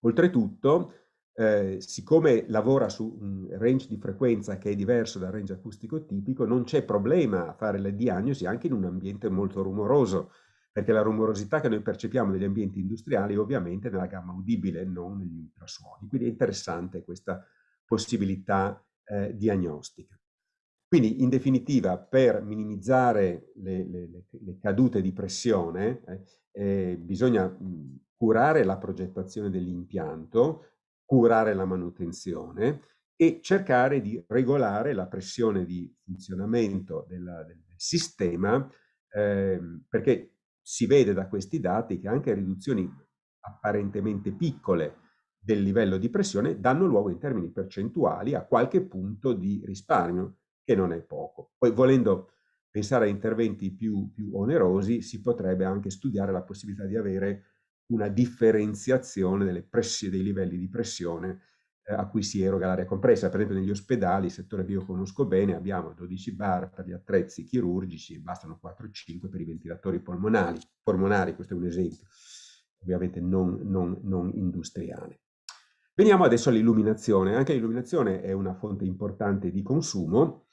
Oltretutto, eh, siccome lavora su un range di frequenza che è diverso dal range acustico tipico, non c'è problema a fare le diagnosi anche in un ambiente molto rumoroso, perché la rumorosità che noi percepiamo negli ambienti industriali è ovviamente nella gamma udibile, non negli ultrasuoni. Quindi è interessante questa possibilità eh, diagnostica. Quindi, in definitiva, per minimizzare le, le, le cadute di pressione, eh, eh, bisogna curare la progettazione dell'impianto, curare la manutenzione e cercare di regolare la pressione di funzionamento della, del sistema, eh, perché si vede da questi dati che anche riduzioni apparentemente piccole del livello di pressione danno luogo in termini percentuali a qualche punto di risparmio, che non è poco. Poi volendo pensare a interventi più, più onerosi, si potrebbe anche studiare la possibilità di avere una differenziazione dei livelli di pressione a cui si eroga l'aria compressa. Per esempio negli ospedali, settore che io conosco bene, abbiamo 12 bar per gli attrezzi chirurgici e bastano 4-5 per i ventilatori polmonari. polmonari. Questo è un esempio, ovviamente non, non, non industriale. Veniamo adesso all'illuminazione. Anche l'illuminazione è una fonte importante di consumo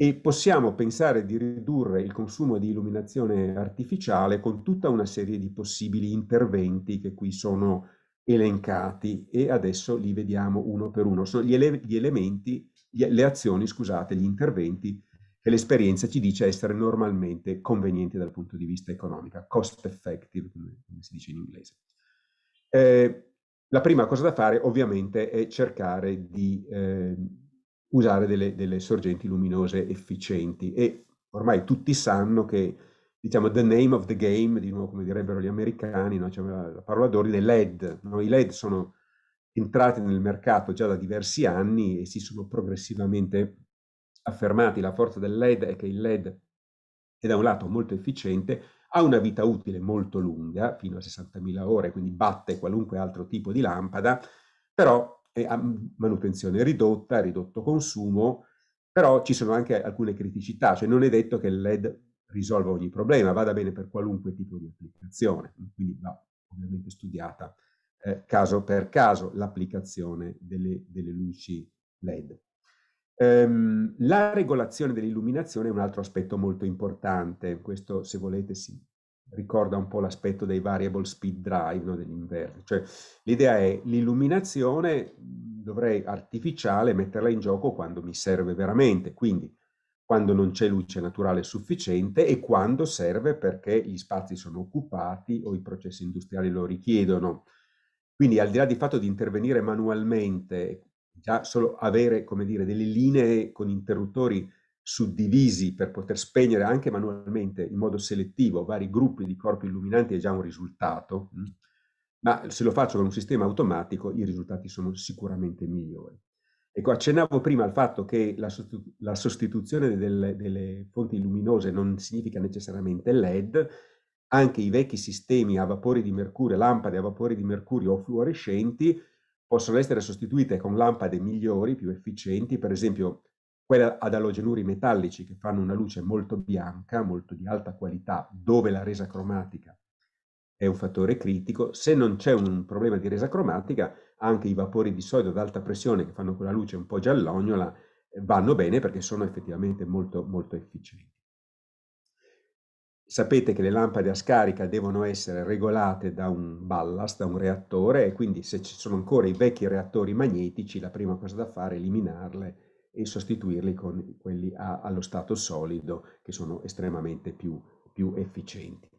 e possiamo pensare di ridurre il consumo di illuminazione artificiale con tutta una serie di possibili interventi che qui sono elencati e adesso li vediamo uno per uno. Sono gli, ele gli elementi, gli, le azioni, scusate, gli interventi che l'esperienza ci dice essere normalmente convenienti dal punto di vista economico, cost effective, come, come si dice in inglese. Eh, la prima cosa da fare ovviamente è cercare di eh, usare delle, delle sorgenti luminose efficienti e ormai tutti sanno che diciamo the name of the game, di nuovo come direbbero gli americani, no? cioè, la parola d'ordine LED. No? I LED sono entrati nel mercato già da diversi anni e si sono progressivamente affermati. La forza del LED è che il LED è da un lato molto efficiente, ha una vita utile molto lunga, fino a 60.000 ore, quindi batte qualunque altro tipo di lampada, però a manutenzione ridotta, ridotto consumo, però ci sono anche alcune criticità, cioè non è detto che il LED risolva ogni problema, vada bene per qualunque tipo di applicazione, quindi va ovviamente studiata eh, caso per caso l'applicazione delle, delle, luci LED. Um, la regolazione dell'illuminazione è un altro aspetto molto importante, questo se volete si ricorda un po' l'aspetto dei variable speed drive no, degli inverter. Cioè, l'idea è l'illuminazione dovrei artificiale metterla in gioco quando mi serve veramente. Quindi quando non c'è luce naturale sufficiente e quando serve perché gli spazi sono occupati o i processi industriali lo richiedono. Quindi al di là di fatto di intervenire manualmente, già solo avere, come dire, delle linee con interruttori suddivisi per poter spegnere anche manualmente in modo selettivo vari gruppi di corpi illuminanti è già un risultato, mm. ma se lo faccio con un sistema automatico i risultati sono sicuramente migliori. Ecco, accennavo prima al fatto che la, sostitu- la sostituzione delle, delle, fonti luminose non significa necessariamente LED, anche i vecchi sistemi a vapore di mercurio, lampade a vapore di mercurio o fluorescenti, possono essere sostituite con lampade migliori, più efficienti, per esempio quelle ad alogenuri metallici che fanno una luce molto bianca, molto di alta qualità, dove la resa cromatica è un fattore critico. Se non c'è un problema di resa cromatica, anche i vapori di sodio ad alta pressione che fanno quella luce un po' giallognola eh, vanno bene perché sono effettivamente molto, molto efficienti. Sapete che le lampade a scarica devono essere regolate da un ballast, da un reattore, e quindi se ci sono ancora i vecchi reattori magnetici, la prima cosa da fare è eliminarle e sostituirli con quelli a, allo stato solido, che sono estremamente più, più efficienti.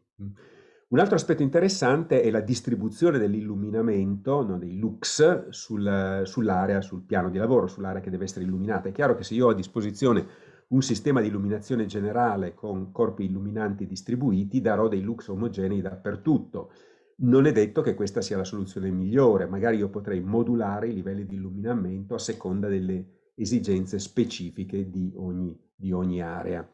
Un altro aspetto interessante è la distribuzione dell'illuminamento, no, dei lux, sul, sull'area, sul piano di lavoro, sull'area che deve essere illuminata. È chiaro che se io ho a disposizione un sistema di illuminazione generale con corpi illuminanti distribuiti, darò dei lux omogenei dappertutto. Non è detto che questa sia la soluzione migliore, magari io potrei modulare i livelli di illuminamento a seconda delle esigenze specifiche di ogni, di ogni area.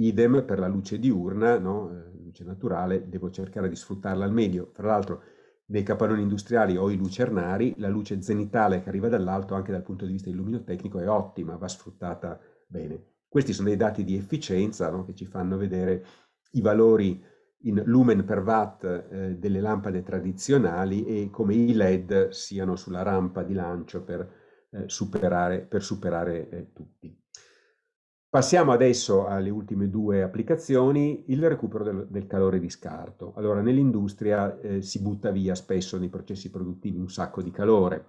Idem per la luce diurna, no? Eh, luce naturale, devo cercare di sfruttarla al meglio. Tra l'altro, nei capannoni industriali o i lucernari, la luce zenitale che arriva dall'alto, anche dal punto di vista illuminotecnico, è ottima, va sfruttata bene. Questi sono dei dati di efficienza no? che ci fanno vedere i valori in lumen per watt eh, delle lampade tradizionali e come i LED siano sulla rampa di lancio per eh, superare, per superare eh, tutti. Passiamo adesso alle ultime due applicazioni, il recupero del, del calore di scarto. Allora, nell'industria eh, si butta via spesso nei processi produttivi un sacco di calore,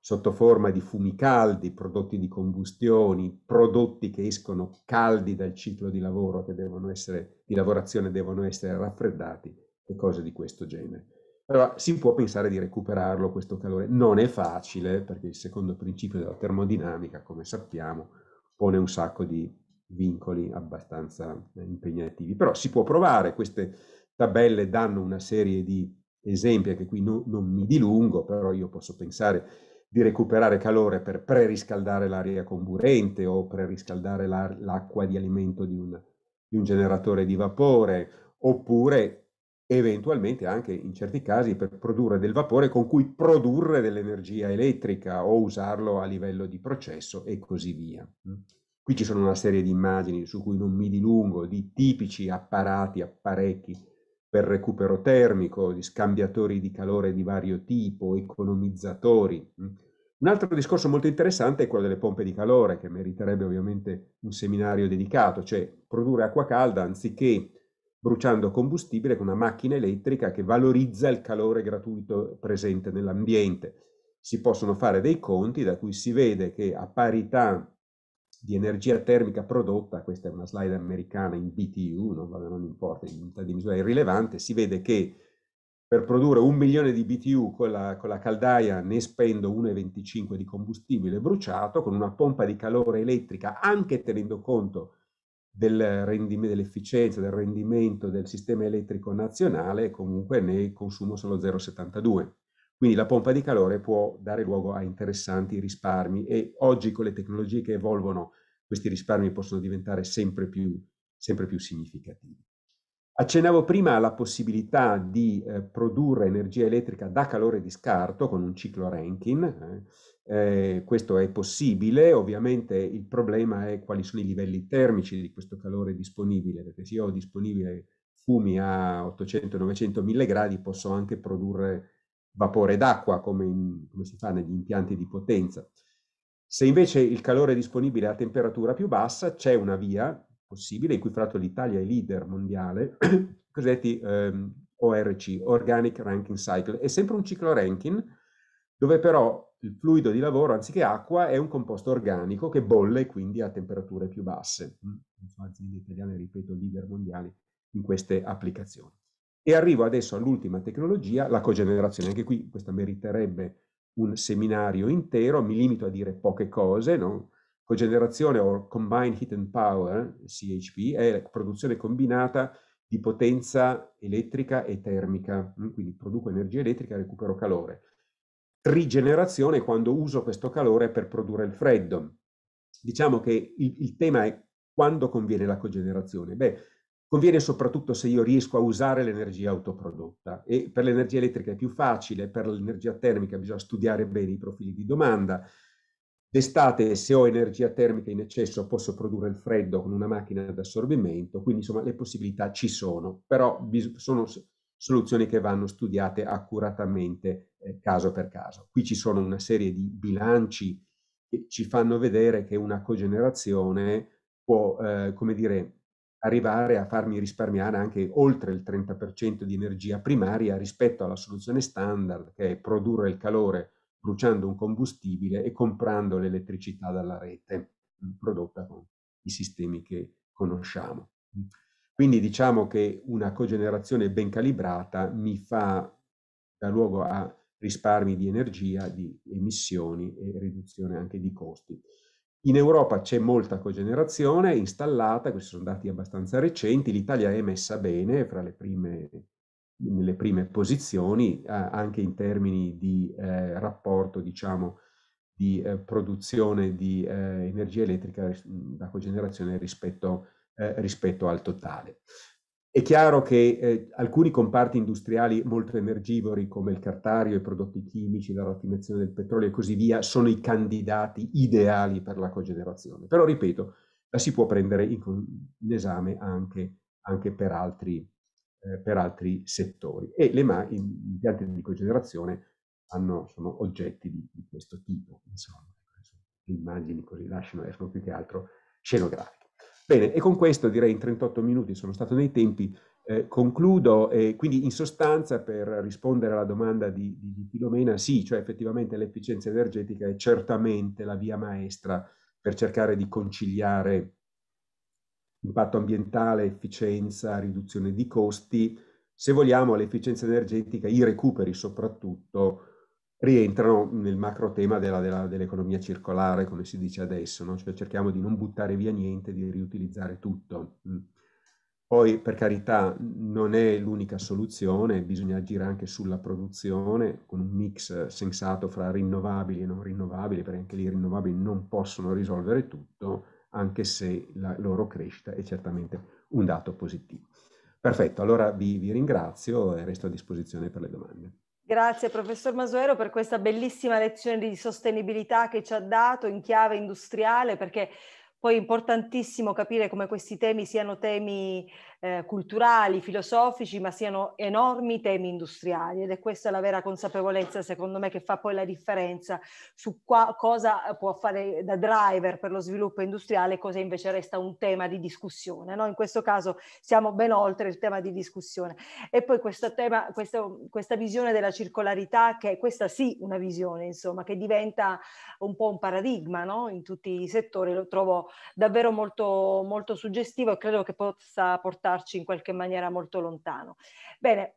sotto forma di fumi caldi, prodotti di combustioni, prodotti che escono caldi dal ciclo di lavoro, che devono essere, di lavorazione devono essere raffreddati e cose di questo genere. Allora, si può pensare di recuperarlo questo calore. Non è facile, perché il secondo principio della termodinamica, come sappiamo, pone un sacco di vincoli abbastanza eh, impegnativi. Però si può provare, queste tabelle danno una serie di esempi, anche qui no, non mi dilungo, però io posso pensare di recuperare calore per preriscaldare l'aria comburente o preriscaldare la, l'acqua di alimento di un, di un generatore di vapore, oppure eventualmente anche in certi casi per produrre del vapore con cui produrre dell'energia elettrica o usarlo a livello di processo e così via. Qui ci sono una serie di immagini su cui non mi dilungo, di tipici apparati, apparecchi per recupero termico, di scambiatori di calore di vario tipo, economizzatori. Un altro discorso molto interessante è quello delle pompe di calore, che meriterebbe ovviamente un seminario dedicato, cioè produrre acqua calda anziché bruciando combustibile con una macchina elettrica che valorizza il calore gratuito presente nell'ambiente. Si possono fare dei conti da cui si vede che a parità di energia termica prodotta, questa è una slide americana in BTU, non, non importa, in unità di misura irrilevante, si vede che per produrre un milione di BTU con la, con la caldaia ne spendo 1,25 di combustibile bruciato, con una pompa di calore elettrica, anche tenendo conto del dell'efficienza, del rendimento del sistema elettrico nazionale, comunque ne consumo solo 0,72. Quindi la pompa di calore può dare luogo a interessanti risparmi e oggi con le tecnologie che evolvono questi risparmi possono diventare sempre più, sempre più significativi. Accennavo prima alla possibilità di eh, produrre energia elettrica da calore di scarto con un ciclo Rankine. Eh, eh, questo è possibile, ovviamente il problema è quali sono i livelli termici di questo calore disponibile, perché se io ho disponibile fumi a 800-900 mille gradi posso anche produrre vapore d'acqua come, in, come si fa negli impianti di potenza. Se invece il calore è disponibile a temperatura più bassa, c'è una via possibile, in cui fra l'altro l'Italia è leader mondiale, cosiddetti ehm, ORC, Organic Ranking Cycle. È sempre un ciclo Rankine, dove però il fluido di lavoro, anziché acqua, è un composto organico che bolle quindi a temperature più basse. Mm, aziende italiane, ripeto, leader mondiali in queste applicazioni. E arrivo adesso all'ultima tecnologia, la cogenerazione. Anche qui questa meriterebbe un seminario intero, mi limito a dire poche cose. No? Cogenerazione o Combined Heat and Power, CHP, è la produzione combinata di potenza elettrica e termica, mm, quindi produco energia elettrica e recupero calore rigenerazione quando uso questo calore per produrre il freddo. Diciamo che il, il tema è quando conviene la cogenerazione. Beh, conviene soprattutto se io riesco a usare l'energia autoprodotta e per l'energia elettrica è più facile, per l'energia termica bisogna studiare bene i profili di domanda. D'estate, se ho energia termica in eccesso, posso produrre il freddo con una macchina d'assorbimento, quindi insomma le possibilità ci sono, però sono soluzioni che vanno studiate accuratamente eh, caso per caso. Qui ci sono una serie di bilanci che ci fanno vedere che una cogenerazione può, eh, come dire, arrivare a farmi risparmiare anche oltre il 30% di energia primaria rispetto alla soluzione standard che è produrre il calore bruciando un combustibile e comprando l'elettricità dalla rete prodotta con i sistemi che conosciamo. Quindi diciamo che una cogenerazione ben calibrata mi fa da luogo a risparmi di energia, di emissioni e riduzione anche di costi. In Europa c'è molta cogenerazione installata, questi sono dati abbastanza recenti, l'Italia è messa bene fra le prime, nelle prime posizioni, eh, anche in termini di eh, rapporto, diciamo, di eh, produzione di eh, energia elettrica da cogenerazione rispetto a eh, rispetto al totale. È chiaro che eh, alcuni comparti industriali molto energivori come il cartario, i prodotti chimici, la raffinazione del petrolio e così via sono i candidati ideali per la cogenerazione. Però, ripeto, la si può prendere in, in esame anche, anche per, altri, eh, per, altri, settori. E le ma- gli impianti di cogenerazione hanno, sono oggetti di, di questo tipo. Insomma, le immagini così lasciano, escono più che altro scenografiche. Bene, e con questo direi in 38 minuti sono stato nei tempi, eh, concludo, eh, quindi in sostanza per rispondere alla domanda di, di Filomena, sì, cioè effettivamente l'efficienza energetica è certamente la via maestra per cercare di conciliare impatto ambientale, efficienza, riduzione di costi. Se vogliamo l'efficienza energetica, i recuperi soprattutto, rientrano nel macro tema della, della, dell'economia circolare, come si dice adesso, no? cioè cerchiamo di non buttare via niente, di riutilizzare tutto. Mm. Poi, per carità, non è l'unica soluzione, bisogna agire anche sulla produzione con un mix sensato fra rinnovabili e non rinnovabili, perché anche lì i rinnovabili non possono risolvere tutto, anche se la loro crescita è certamente un dato positivo. Perfetto, allora vi, vi ringrazio e resto a disposizione per le domande. Grazie professor Masuero per questa bellissima lezione di sostenibilità che ci ha dato in chiave industriale perché poi è importantissimo capire come questi temi siano temi eh, culturali, filosofici, ma siano enormi temi industriali ed è questa la vera consapevolezza secondo me che fa poi la differenza su qua, cosa può fare da driver per lo sviluppo industriale e cosa invece resta un tema di discussione. No? In questo caso siamo ben oltre il tema di discussione. E poi questo tema, questo, questa visione della circolarità, che è questa sì una visione, insomma, che diventa un po' un paradigma no? in tutti i settori, lo trovo davvero molto, molto suggestivo e credo che possa portare portarci in qualche maniera molto lontano. Bene,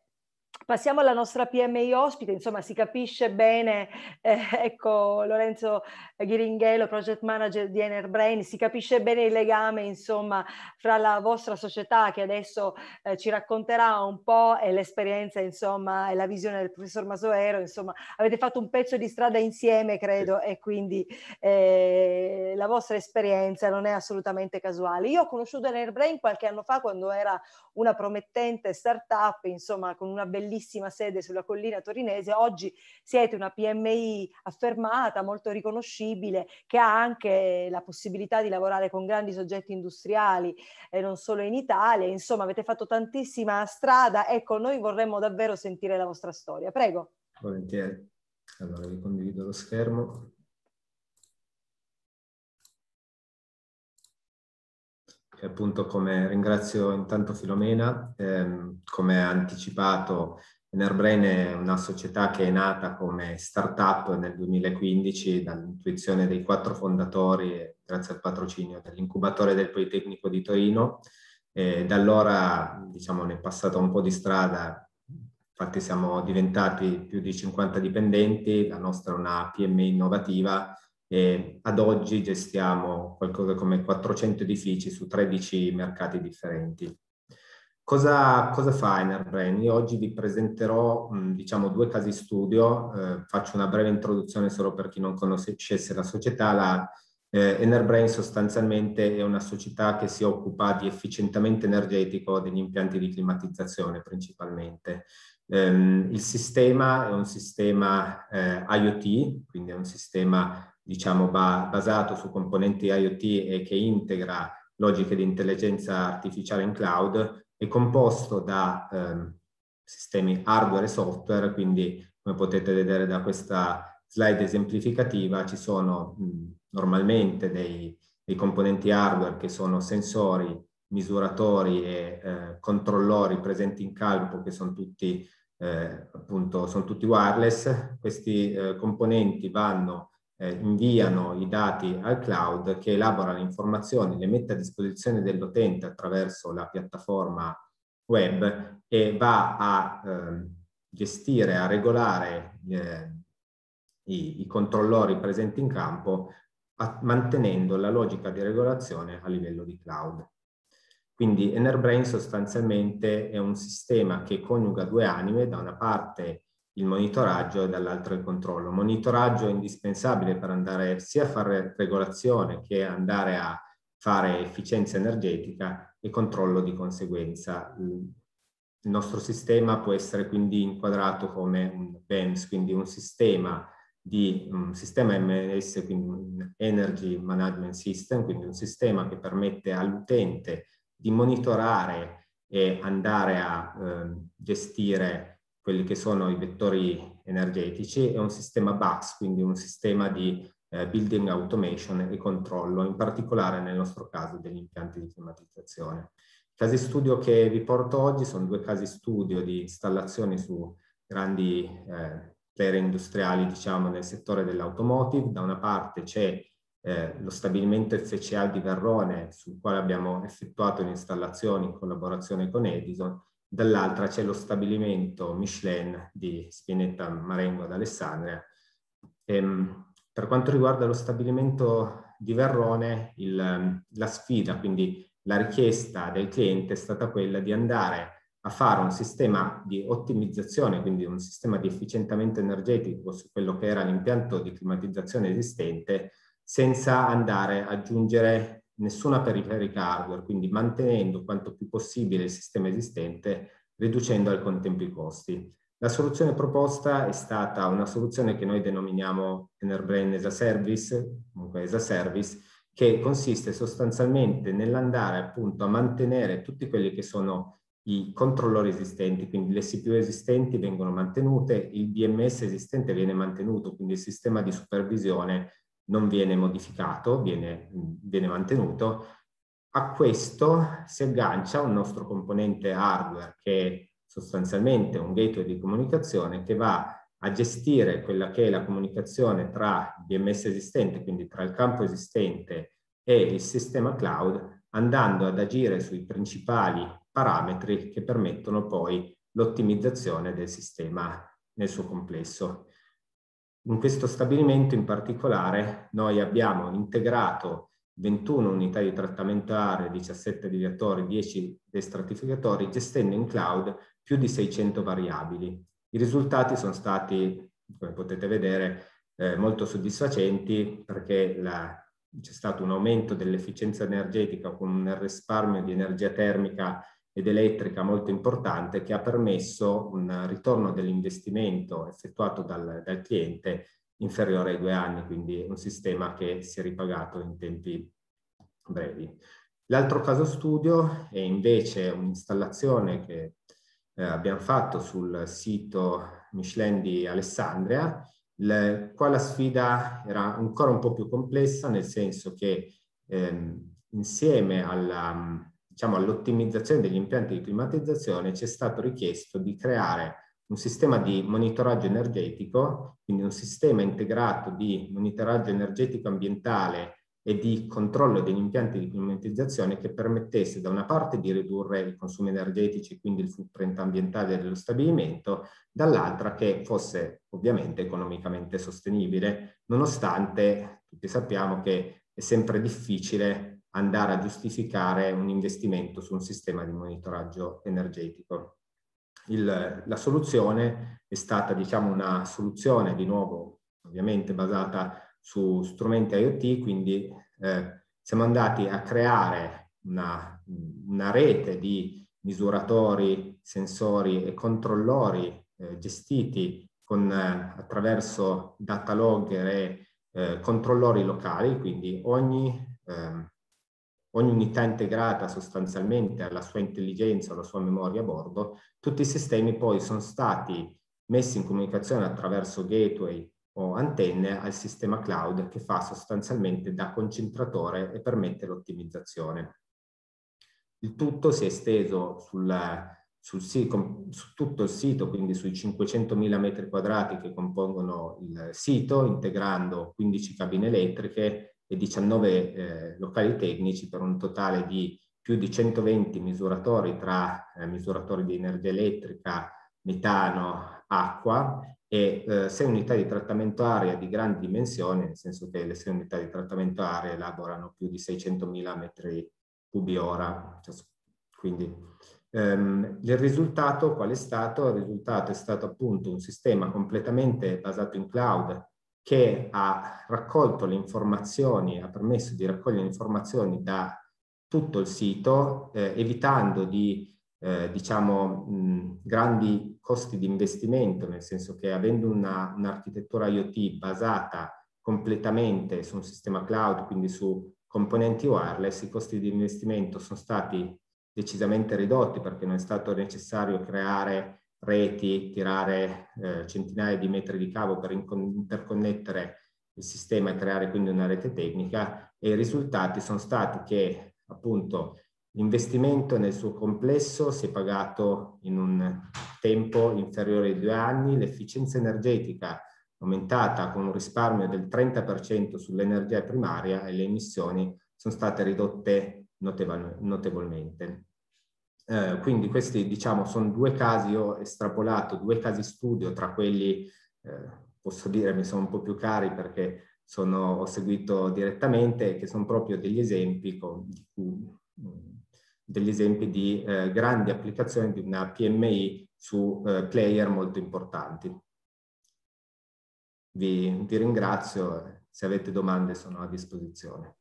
Passiamo alla nostra PMI ospite, insomma si capisce bene, eh, ecco Lorenzo Ghiringhelo, project manager di Enerbrain, si capisce bene il legame insomma fra la vostra società che adesso eh, ci racconterà un po' e l'esperienza insomma e la visione del professor Masoero, insomma avete fatto un pezzo di strada insieme credo e quindi eh, la vostra esperienza non è assolutamente casuale. Io ho conosciuto Enerbrain qualche anno fa quando era una promettente startup, insomma con una bellissima bellissima sede sulla collina torinese, oggi siete una PMI affermata, molto riconoscibile, che ha anche la possibilità di lavorare con grandi soggetti industriali e non solo in Italia, insomma avete fatto tantissima strada, ecco noi vorremmo davvero sentire la vostra storia, prego. Volentieri, allora vi condivido lo schermo. E appunto come ringrazio intanto Filomena, ehm, come anticipato Enerbrain è una società che è nata come startup nel 2015 dall'intuizione dei quattro fondatori grazie al patrocinio dell'incubatore del Politecnico di Torino. E da allora diciamo, ne è passata un po' di strada, infatti siamo diventati più di 50 dipendenti, la nostra è una PMI innovativa e ad oggi gestiamo qualcosa come 400 edifici su 13 mercati differenti. Cosa, cosa fa Enerbrain? Io oggi vi presenterò mh, diciamo due casi studio, eh, faccio una breve introduzione solo per chi non conoscesse la società. La, eh, Enerbrain sostanzialmente è una società che si occupa di efficientamento energetico degli impianti di climatizzazione principalmente. Um, il sistema è un sistema eh, IoT, quindi è un sistema diciamo ba basato su componenti IoT e che integra logiche di intelligenza artificiale in cloud è composto da ehm, sistemi hardware e software, quindi come potete vedere da questa slide esemplificativa ci sono mh, normalmente dei, dei, componenti hardware che sono sensori, misuratori e eh, controllori presenti in campo che sono tutti, eh, appunto, sono tutti wireless. Questi eh, componenti vanno eh, inviano i dati al cloud che elabora le informazioni, le mette a disposizione dell'utente attraverso la piattaforma web e va a eh, gestire, a regolare eh, i, i, controllori presenti in campo a, mantenendo la logica di regolazione a livello di cloud. Quindi Enerbrain sostanzialmente è un sistema che coniuga due anime, da una parte il monitoraggio e dall'altro il controllo. Monitoraggio è indispensabile per andare sia a fare regolazione che andare a fare efficienza energetica e controllo di conseguenza. Il nostro sistema può essere quindi inquadrato come un BEMS, quindi un sistema di un sistema MS, quindi un Energy Management System, quindi un sistema che permette all'utente di monitorare e andare a eh, gestire quelli che sono i vettori energetici e un sistema BAX, quindi un sistema di eh, building automation e controllo, in particolare nel nostro caso degli impianti di climatizzazione. I casi studio che vi porto oggi sono due casi studio di installazioni su grandi eh, player industriali, diciamo, nel settore dell'automotive. Da una parte c'è eh, lo stabilimento FCA di Verrone, sul quale abbiamo effettuato le installazioni in collaborazione con Edison, dall'altra c'è lo stabilimento Michelin di Spinetta Marengo ad Alessandria. Ehm, per quanto riguarda lo stabilimento di Verrone, il, la sfida, quindi la richiesta del cliente è stata quella di andare a fare un sistema di ottimizzazione, quindi un sistema di efficientamento energetico su quello che era l'impianto di climatizzazione esistente, senza andare ad aggiungere nessuna periferica hardware, quindi mantenendo quanto più possibile il sistema esistente, riducendo al contempo i costi. La soluzione proposta è stata una soluzione che noi denominiamo Enerbrain as a Service, comunque as a Service, che consiste sostanzialmente nell'andare appunto a mantenere tutti quelli che sono i controllori esistenti, quindi le CPU esistenti vengono mantenute, il BMS esistente viene mantenuto, quindi il sistema di supervisione non viene modificato, viene, viene mantenuto. A questo si aggancia un nostro componente hardware che è sostanzialmente un gateway di comunicazione che va a gestire quella che è la comunicazione tra il BMS esistente, quindi tra il campo esistente e il sistema cloud, andando ad agire sui principali parametri che permettono poi l'ottimizzazione del sistema nel suo complesso. In questo stabilimento in particolare noi abbiamo integrato 21 unità di trattamento aria, 17 deviatori, 10 destratificatori, gestendo in cloud più di 600 variabili. I risultati sono stati, come potete vedere, eh, molto soddisfacenti perché c'è stato un aumento dell'efficienza energetica con un risparmio di energia termica ed elettrica molto importante che ha permesso un ritorno dell'investimento effettuato dal, dal, cliente inferiore ai due anni, quindi un sistema che si è ripagato in tempi brevi. L'altro caso studio è invece un'installazione che eh, abbiamo fatto sul sito Michelin di Alessandria, le, qua la sfida era ancora un po' più complessa, nel senso che ehm, insieme alla diciamo, all'ottimizzazione degli impianti di climatizzazione ci è stato richiesto di creare un sistema di monitoraggio energetico, quindi un sistema integrato di monitoraggio energetico ambientale e di controllo degli impianti di climatizzazione che permettesse da una parte di ridurre i consumi energetici, quindi il footprint ambientale dello stabilimento, dall'altra che fosse ovviamente economicamente sostenibile, nonostante tutti sappiamo che è sempre difficile andare a giustificare un investimento su un sistema di monitoraggio energetico. Il, la soluzione è stata diciamo una soluzione di nuovo ovviamente basata su strumenti IoT, quindi eh, siamo andati a creare una, una, rete di misuratori, sensori e controllori eh, gestiti con, eh, attraverso data logger e eh, controllori locali, quindi ogni, ehm, ogni unità integrata sostanzialmente ha la sua intelligenza, la sua memoria a bordo, tutti i sistemi poi sono stati messi in comunicazione attraverso gateway o antenne al sistema cloud che fa sostanzialmente da concentratore e permette l'ottimizzazione. Il tutto si è esteso sul, sul, su tutto il sito, quindi sui 500.000 metri quadrati che compongono il sito, integrando 15 cabine elettriche e 19 eh, locali tecnici per un totale di più di 120 misuratori tra eh, misuratori di energia elettrica, metano, acqua e eh, sei unità di trattamento aria di grandi dimensioni, nel senso che le sei unità di trattamento aria elaborano più di 600.000 metri cubi ora. Quindi ehm, il risultato qual è stato? Il risultato è stato appunto un sistema completamente basato in cloud che ha raccolto le informazioni, ha permesso di raccogliere informazioni da tutto il sito, eh, evitando di eh, diciamo, mh, grandi costi di investimento, nel senso che avendo una, un'architettura IoT basata completamente su un sistema cloud, quindi su componenti wireless, i costi di investimento sono stati decisamente ridotti perché non è stato necessario creare reti, tirare eh, centinaia di metri di cavo per interconnettere il sistema e creare quindi una rete tecnica e i risultati sono stati che appunto L'investimento nel suo complesso si è pagato in un tempo inferiore ai due anni, l'efficienza energetica aumentata con un risparmio del 30% sull'energia primaria e le emissioni sono state ridotte notevol notevolmente. Eh, quindi questi diciamo sono due casi, ho estrapolato due casi studio tra quelli, eh, posso dire mi sono un po' più cari perché sono, ho seguito direttamente, che sono proprio degli esempi con, cui degli esempi di eh, grandi applicazioni di una PMI su eh, player molto importanti. Vi, vi ringrazio, se avete domande sono a disposizione.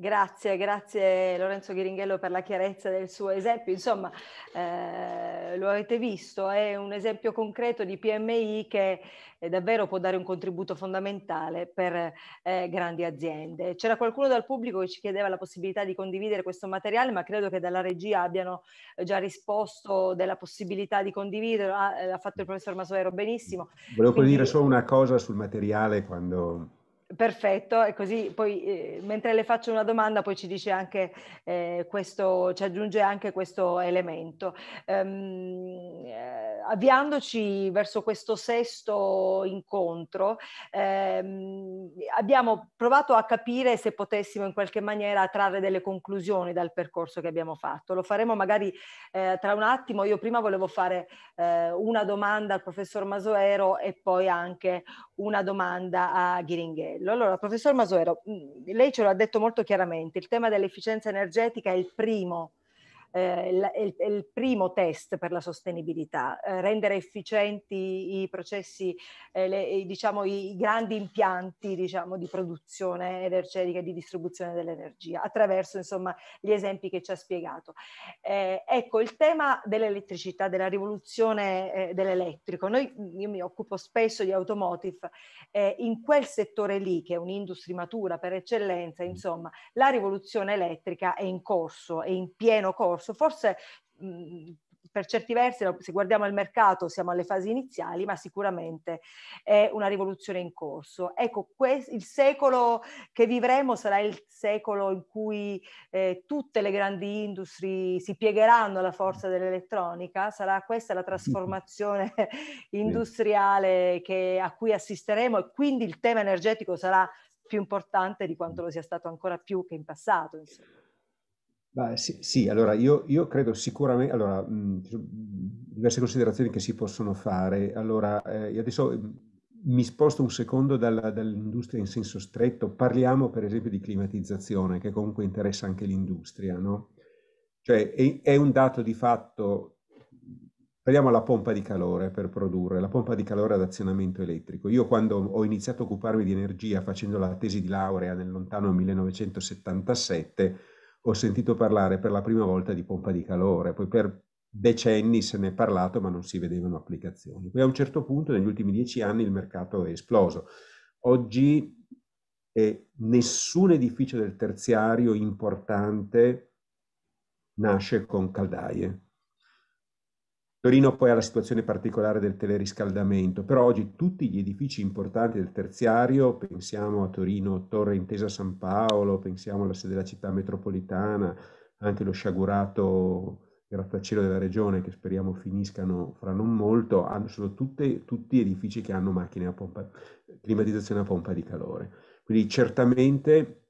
Grazie, grazie Lorenzo Ghiringhello per la chiarezza del suo esempio. Insomma, eh, lo avete visto, è un esempio concreto di PMI che eh, davvero può dare un contributo fondamentale per eh, grandi aziende. C'era qualcuno dal pubblico che ci chiedeva la possibilità di condividere questo materiale, ma credo che dalla regia abbiano già risposto della possibilità di condividere, ah, eh, ha fatto il professor Masoero benissimo. Volevo Quindi... dire solo una cosa sul materiale quando Perfetto, e così poi eh, mentre le faccio una domanda poi ci dice anche eh, questo, ci aggiunge anche questo elemento. Um, eh, avviandoci verso questo sesto incontro, ehm, abbiamo provato a capire se potessimo in qualche maniera trarre delle conclusioni dal percorso che abbiamo fatto. Lo faremo magari eh, tra un attimo. Io prima volevo fare eh, una domanda al professor Masoero e poi anche una domanda a Ghiringhello. Allora, professor Masoero, mm, lei ce l'ha detto molto chiaramente, il tema dell'efficienza energetica è il primo eh, il, il, il, primo test per la sostenibilità, eh, rendere efficienti i processi, eh, le, diciamo, i, i, grandi impianti diciamo, di produzione energetica e di distribuzione dell'energia attraverso insomma, gli esempi che ci ha spiegato. Eh, ecco, il tema dell'elettricità, della rivoluzione eh, dell'elettrico, Noi, io mi occupo spesso di automotive, eh, in quel settore lì, che è un'industria matura per eccellenza, insomma, la rivoluzione elettrica è in corso, è in pieno corso corso. Forse mh, per certi versi, se guardiamo il mercato, siamo alle fasi iniziali, ma sicuramente è una rivoluzione in corso. Ecco, quest- il secolo che vivremo sarà il secolo in cui eh, tutte le grandi industrie si piegheranno alla forza dell'elettronica, sarà questa la trasformazione industriale che, a cui assisteremo e quindi il tema energetico sarà più importante di quanto lo sia stato ancora più che in passato. Insomma. Beh, sì, sì, allora io, io credo sicuramente, allora, mh, diverse considerazioni che si possono fare. Allora, eh, adesso mi sposto un secondo dalla, dall'industria in senso stretto, parliamo per esempio di climatizzazione, che comunque interessa anche l'industria, no? Cioè è, è un dato di fatto Prendiamo la pompa di calore per produrre, la pompa di calore ad azionamento elettrico. Io quando ho iniziato a occuparmi di energia facendo la tesi di laurea nel lontano 1977, ho sentito parlare per la prima volta di pompa di calore, poi per decenni se ne è parlato ma non si vedevano applicazioni. Poi a un certo punto, negli ultimi dieci anni, il mercato è esploso. Oggi eh, nessun edificio del terziario importante nasce con caldaie Torino poi ha la situazione particolare del teleriscaldamento, però oggi tutti gli edifici importanti del terziario, pensiamo a Torino Torre Intesa San Paolo, pensiamo alla sede della città metropolitana, anche lo sciagurato grattacielo della regione che speriamo finiscano fra non molto, hanno, sono tutte, tutti edifici che hanno macchine a pompa, climatizzazione a pompa di calore. Quindi certamente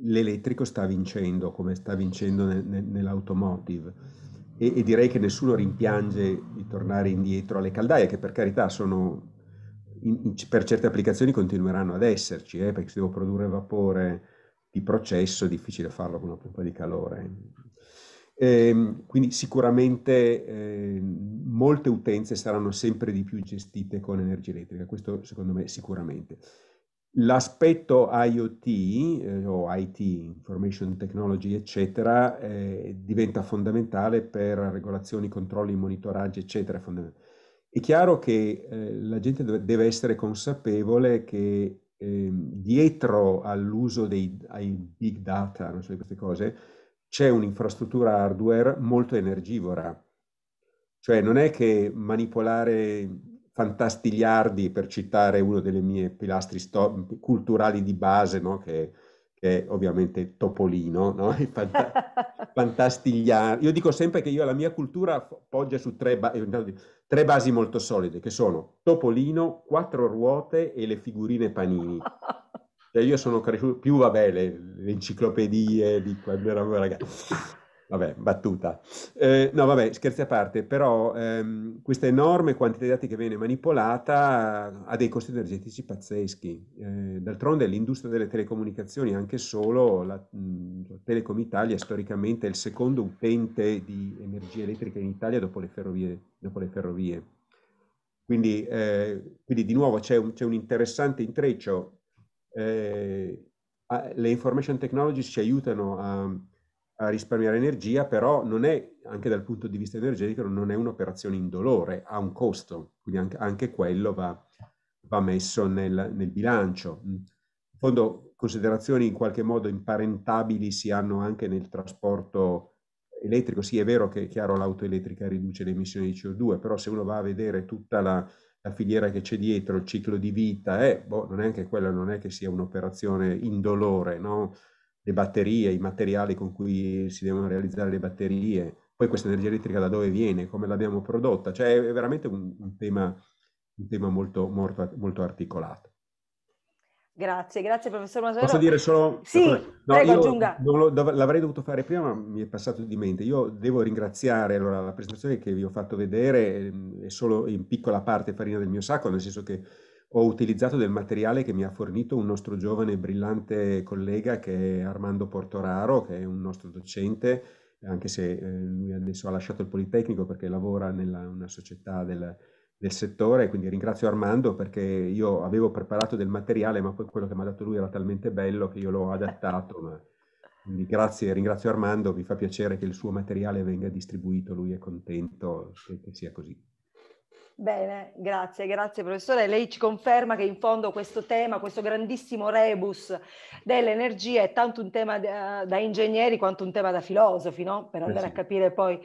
l'elettrico sta vincendo come sta vincendo nel, nel, nell'automotive e, e, direi che nessuno rimpiange di tornare indietro alle caldaie, che per carità sono, in, in, per certe applicazioni continueranno ad esserci, eh, perché se devo produrre vapore di processo è difficile farlo con una pompa di calore. Eh, quindi sicuramente eh, molte utenze saranno sempre di più gestite con energia elettrica, questo secondo me sicuramente. L'aspetto IoT eh, o IT, Information Technology, eccetera, eh, diventa fondamentale per regolazioni, controlli, monitoraggi, eccetera. È chiaro che eh, la gente deve essere consapevole che ehm, dietro all'uso dei big data, non so di queste cose, c'è un'infrastruttura hardware molto energivora. Cioè non è che manipolare fantastigliardi, per citare uno delle mie pilastri sto- culturali di base, no? che, che, è ovviamente Topolino, no? Fant- fantastigliardi. Io dico sempre che io la mia cultura poggia su tre, ba- eh, tre basi molto solide, che sono Topolino, quattro ruote e le figurine panini. Cioè io sono cresciuto, più vabbè, le, le enciclopedie di quando ero ragazzo. Vabbè, battuta. Eh, no, vabbè, scherzi a parte, però ehm, questa enorme quantità di dati che viene manipolata ha dei costi energetici pazzeschi. Eh, d'altronde l'industria delle telecomunicazioni, anche solo la mh, Telecom Italia, storicamente il secondo utente di energia elettrica in Italia dopo le ferrovie. Dopo le ferrovie. Quindi, eh, quindi, di nuovo c'è un, c'è un interessante intreccio. Eh, le information technologies ci aiutano a a risparmiare energia, però non è, anche dal punto di vista energetico, non è un'operazione indolore, ha un costo, quindi anche, anche quello va, va messo nel, nel, bilancio. In fondo, considerazioni in qualche modo imparentabili si hanno anche nel trasporto elettrico. Sì, è vero che è chiaro l'auto elettrica riduce le emissioni di CO2, però se uno va a vedere tutta la, la filiera che c'è dietro, il ciclo di vita, eh, boh, non è anche quella, non è che sia un'operazione indolore, no? Le batterie, i materiali con cui si devono realizzare le batterie, poi questa energia elettrica da dove viene, come l'abbiamo prodotta, cioè è veramente un, un tema, un tema molto, molto, molto articolato. Grazie, grazie professor Masero. Posso dire solo... Sì, no, prego, aggiunga. Lo, l'avrei dovuto fare prima, ma mi è passato di mente. Io devo ringraziare, allora la presentazione che vi ho fatto vedere ehm, è solo in piccola parte farina del mio sacco, nel senso che ho utilizzato del materiale che mi ha fornito un nostro giovane e brillante collega che è Armando Portoraro, che è un nostro docente, anche se eh, lui adesso ha lasciato il Politecnico perché lavora in una società del, del, settore, quindi ringrazio Armando perché io avevo preparato del materiale, ma poi quello che mi ha dato lui era talmente bello che io l'ho adattato. Ma... Quindi grazie, ringrazio Armando, mi fa piacere che il suo materiale venga distribuito, lui è contento che, che sia così. Bene, grazie, grazie professore. Lei ci conferma che in fondo questo tema, questo grandissimo rebus dell'energia è tanto un tema da, da ingegneri quanto un tema da filosofi, no? Per andare sì. a capire poi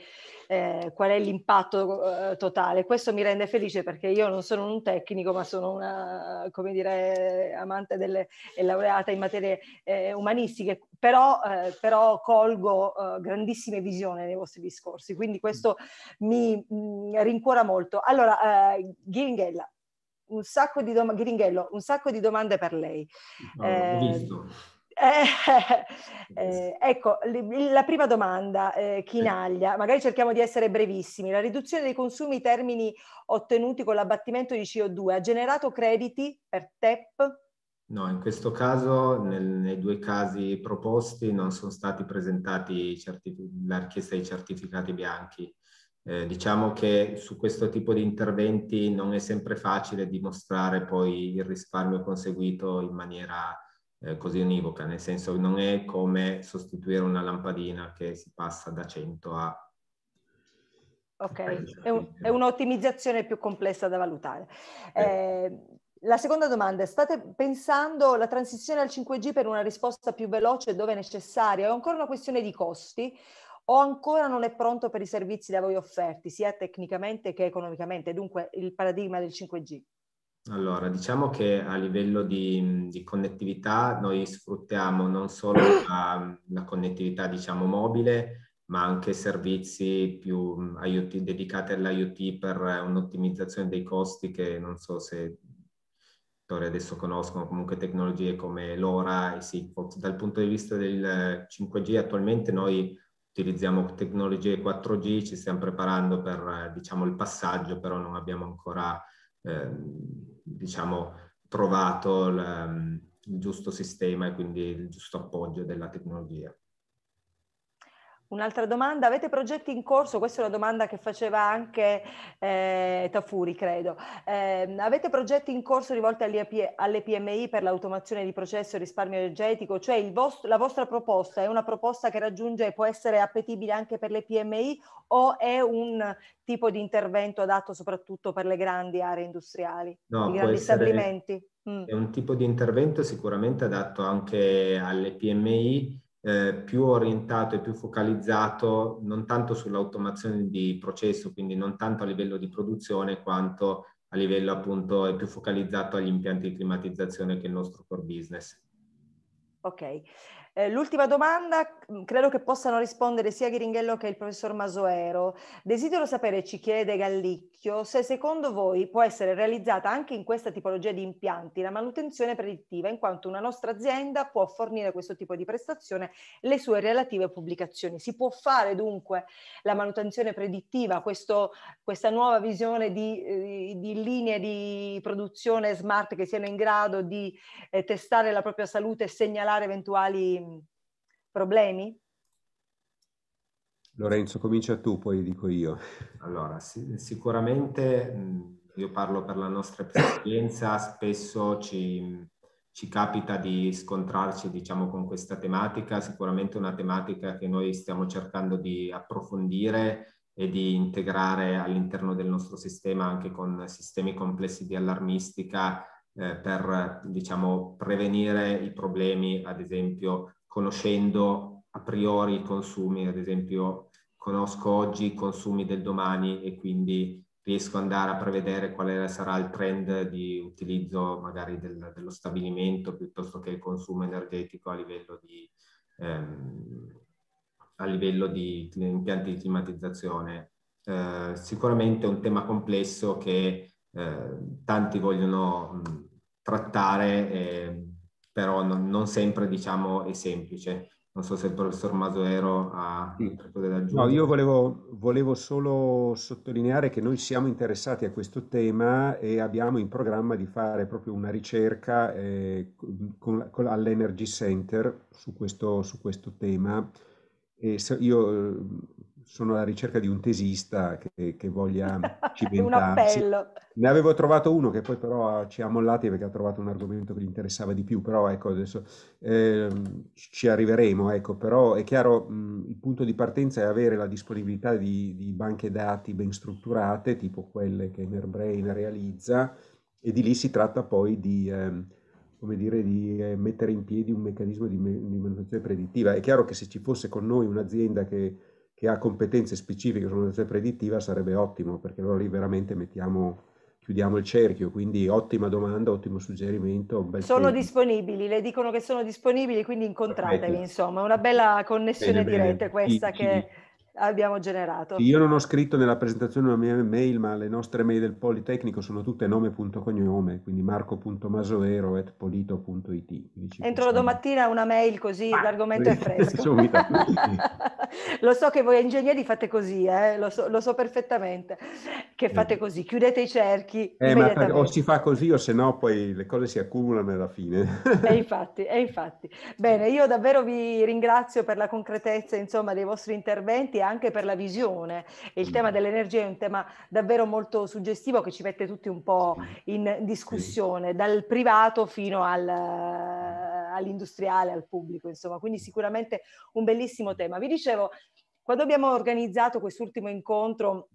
eh, qual è l'impatto eh, totale. Questo mi rende felice perché io non sono un tecnico, ma sono una, come dire, amante delle, e laureata in materie eh, umanistiche, però, eh, però colgo eh, grandissime visioni nei vostri discorsi, quindi questo mi mh, mm, rincuora molto. Allora, Ghiringhella, un sacco di domande, Ghiringhello, un sacco di domande per lei. Oh, eh, eh, ecco, la prima domanda, eh, Chinaglia, magari cerchiamo di essere brevissimi. La riduzione dei consumi termini ottenuti con l'abbattimento di CO2 ha generato crediti per TEP? No, in questo caso, nel, nei due casi proposti, non sono stati presentati certific- la richiesta di certificati bianchi. Eh, diciamo che su questo tipo di interventi non è sempre facile dimostrare poi il risparmio conseguito in maniera eh, così univoca, nel senso che non è come sostituire una lampadina che si passa da 100 a... Ok, è, un, è un'ottimizzazione più complessa da valutare. Eh, la seconda domanda, state pensando la transizione al 5G per una risposta più veloce dove necessaria? È ancora una questione di costi o ancora non è pronto per i servizi da voi offerti, sia tecnicamente che economicamente, dunque il paradigma del 5G? Allora, diciamo che a livello di, di connettività noi sfruttiamo non solo la, la, connettività, diciamo, mobile, ma anche servizi più IoT, dedicati all'IoT per un'ottimizzazione dei costi che non so se adesso conoscono comunque tecnologie come LoRa e Sigfox. Dal punto di vista del 5G attualmente noi utilizziamo tecnologie 4G, ci stiamo preparando per diciamo, il passaggio, però non abbiamo ancora eh, diciamo, trovato il, il giusto sistema e quindi il giusto appoggio della tecnologia. Un'altra domanda, avete progetti in corso? Questa è una domanda che faceva anche eh, Tafuri, credo. Eh, avete progetti in corso rivolti alle, PMI per l'automazione di processo e risparmio energetico? Cioè vostro, la vostra proposta è una proposta che raggiunge e può essere appetibile anche per le PMI o è un tipo di intervento adatto soprattutto per le grandi aree industriali, no, i grandi essere, stabilimenti? Mm. È un tipo di intervento sicuramente adatto anche alle PMI eh, più orientato e più focalizzato non tanto sull'automazione di processo, quindi non tanto a livello di produzione, quanto a livello appunto è più focalizzato agli impianti di climatizzazione che il nostro core business. Ok, eh, l'ultima domanda, mm, credo che possano rispondere sia Ghiringhello che il professor Masoero. Desidero sapere, ci chiede Gallicchio, se secondo voi può essere realizzata anche in questa tipologia di impianti la manutenzione predittiva, in quanto una nostra azienda può fornire questo tipo di prestazione le sue relative pubblicazioni. Si può fare dunque la manutenzione predittiva, questo, questa nuova visione di, eh, di, linee di produzione smart che siano in grado di eh, testare la propria salute e segnalare eventuali problemi? Lorenzo, comincia tu, poi dico io. Allora, sì, sicuramente io parlo per la nostra esperienza, spesso ci, ci capita di scontrarci diciamo, con questa tematica, sicuramente una tematica che noi stiamo cercando di approfondire e di integrare all'interno del nostro sistema anche con sistemi complessi di allarmistica eh, per diciamo, prevenire i problemi, ad esempio conoscendo a priori i consumi, ad esempio conosco oggi i consumi del domani e quindi riesco ad andare a prevedere quale sarà il trend di utilizzo magari del, dello stabilimento piuttosto che il consumo energetico a livello di, ehm, a livello di impianti di climatizzazione. Eh, sicuramente è un tema complesso che eh, tanti vogliono mh, trattare. Eh, però non, non sempre diciamo è semplice. Non so se il professor Masoero ha sì. qualcosa da aggiungere. No, io volevo, volevo, solo sottolineare che noi siamo interessati a questo tema e abbiamo in programma di fare proprio una ricerca eh, con, con, all'Energy Center su questo, su questo tema. E io sono alla ricerca di un tesista che, che voglia cimentarsi. un appello. Ne avevo trovato uno che poi però ci ha mollati perché ha trovato un argomento che gli interessava di più, però ecco adesso eh, ci arriveremo, ecco, però è chiaro mh, il punto di partenza è avere la disponibilità di, di banche dati ben strutturate, tipo quelle che Nerbrain realizza, e di lì si tratta poi di... Eh, come dire, di eh, mettere in piedi un meccanismo di, di manutenzione predittiva. È chiaro che se ci fosse con noi un'azienda che che ha competenze specifiche sull'innovazione predittiva sarebbe ottimo, perché allora lì veramente mettiamo chiudiamo il cerchio, quindi ottima domanda, ottimo suggerimento. sono tempo. disponibili, le dicono che sono disponibili, quindi incontratevi, Perfetto. insomma, una bella connessione bene, diretta bene. questa chi, che... Chi abbiamo generato. Io non ho scritto nella presentazione una mia mail, ma le nostre mail del Politecnico sono tutte nome.cognome, quindi marco.masoero.polito.it. Entro domattina una mail così ah, l'argomento è fresco. Lo so che voi ingegneri fate così, eh? lo, so, lo, so, perfettamente, che fate così, chiudete i cerchi. Eh, ma o si fa così o se no poi le cose si accumulano alla fine. e infatti, e infatti. Bene, io davvero vi ringrazio per la concretezza insomma, dei vostri interventi anche per la visione. Il tema dell'energia è un tema davvero molto suggestivo che ci mette tutti un po' in discussione, dal privato fino al, all'industriale, al pubblico, insomma. Quindi sicuramente un bellissimo tema. Vi dicevo, quando abbiamo organizzato quest'ultimo incontro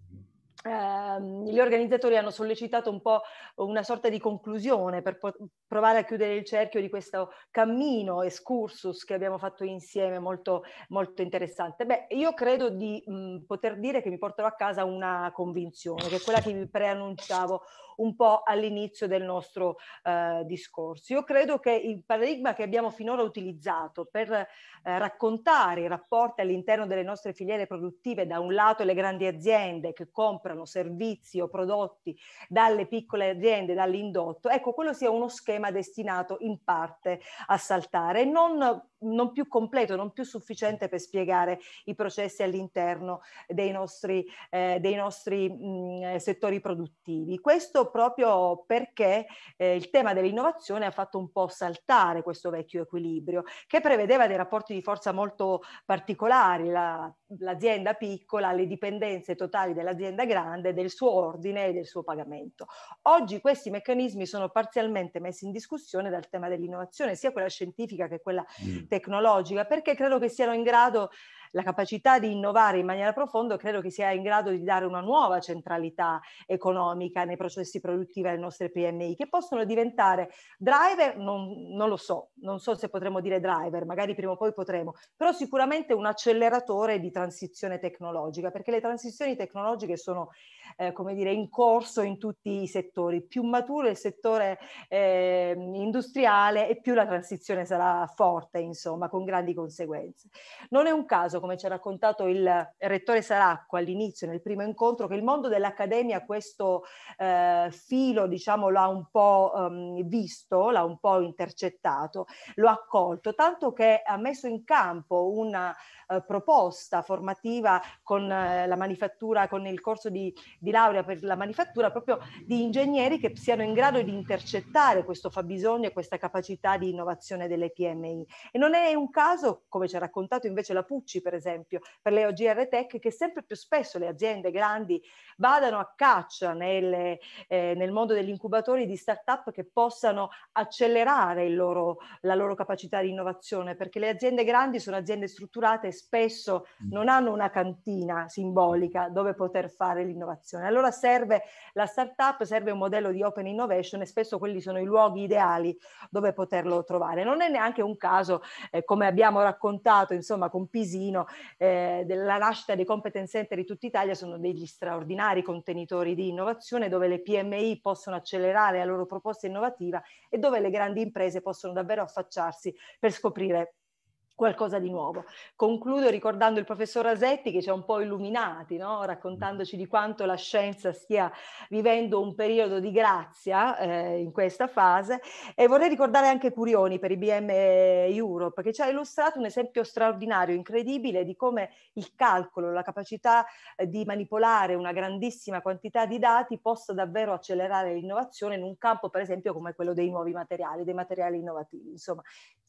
eh, gli organizzatori hanno sollecitato un po' una sorta di conclusione per po- provare a chiudere il cerchio di questo cammino excursus che abbiamo fatto insieme, molto, molto interessante. Beh, io credo di mh, poter dire che mi porterò a casa una convinzione, che è quella che vi preannunciavo un po' all'inizio del nostro eh, discorso. Io credo che il paradigma che abbiamo finora utilizzato per eh, raccontare i rapporti all'interno delle nostre filiere produttive, da un lato le grandi aziende che comprano servizi o prodotti dalle piccole aziende, dall'indotto, ecco, quello sia uno schema destinato in parte a saltare, non non più completo, non più sufficiente per spiegare i processi all'interno dei nostri, eh, dei nostri mh, settori produttivi. Questo proprio perché eh, il tema dell'innovazione ha fatto un po' saltare questo vecchio equilibrio che prevedeva dei rapporti di forza molto particolari, la, l'azienda piccola, le dipendenze totali dell'azienda grande, del suo ordine e del suo pagamento. Oggi questi meccanismi sono parzialmente messi in discussione dal tema dell'innovazione, sia quella scientifica che quella mm tecnologica, perché credo che siano in grado la capacità di innovare in maniera profonda credo che sia in grado di dare una nuova centralità economica nei processi produttivi alle nostre PMI, che possono diventare driver, non, non lo so, non so se potremmo dire driver, magari prima o poi potremo, però sicuramente un acceleratore di transizione tecnologica, perché le transizioni tecnologiche sono eh, come dire, in corso in tutti i settori. Più maturo il settore eh, industriale e più la transizione sarà forte, insomma, con grandi conseguenze. Non è un caso come ci ha raccontato il rettore Saracco all'inizio, nel primo incontro, che il mondo dell'accademia questo eh, filo, diciamo, l'ha un po' um, visto, l'ha un po' intercettato, lo ha accolto, tanto che ha messo in campo una uh, proposta formativa con uh, la manifattura, con il corso di, di laurea per la manifattura, proprio di ingegneri che siano in grado di intercettare questo fabbisogno e questa capacità di innovazione delle PMI. E non è un caso, come ci ha raccontato invece la Pucci, per esempio, per le OGR Tech, che sempre più spesso le aziende grandi vadano a caccia nelle, eh, nel mondo degli incubatori di start-up che possano accelerare loro, la loro capacità di innovazione, perché le aziende grandi sono aziende strutturate spesso mm. non hanno una cantina simbolica dove poter fare l'innovazione. Allora serve la start-up, serve un modello di open innovation e spesso quelli sono i luoghi ideali dove poterlo trovare. Non è neanche un caso, eh, come abbiamo raccontato, insomma, con Pisino, eh, della nascita dei competence center di tutta Italia sono degli straordinari contenitori di innovazione dove le PMI possono accelerare la loro proposta innovativa e dove le grandi imprese possono davvero affacciarsi per scoprire qualcosa di nuovo. Concludo ricordando il professor Rasetti che ci ha un po' illuminati, no? raccontandoci di quanto la scienza stia vivendo un periodo di grazia eh, in questa fase e vorrei ricordare anche Curioni per IBM Europe che ci ha illustrato un esempio straordinario, incredibile di come il calcolo, la capacità eh, di manipolare una grandissima quantità di dati possa davvero accelerare l'innovazione in un campo per esempio come quello dei nuovi materiali, dei materiali innovativi, insomma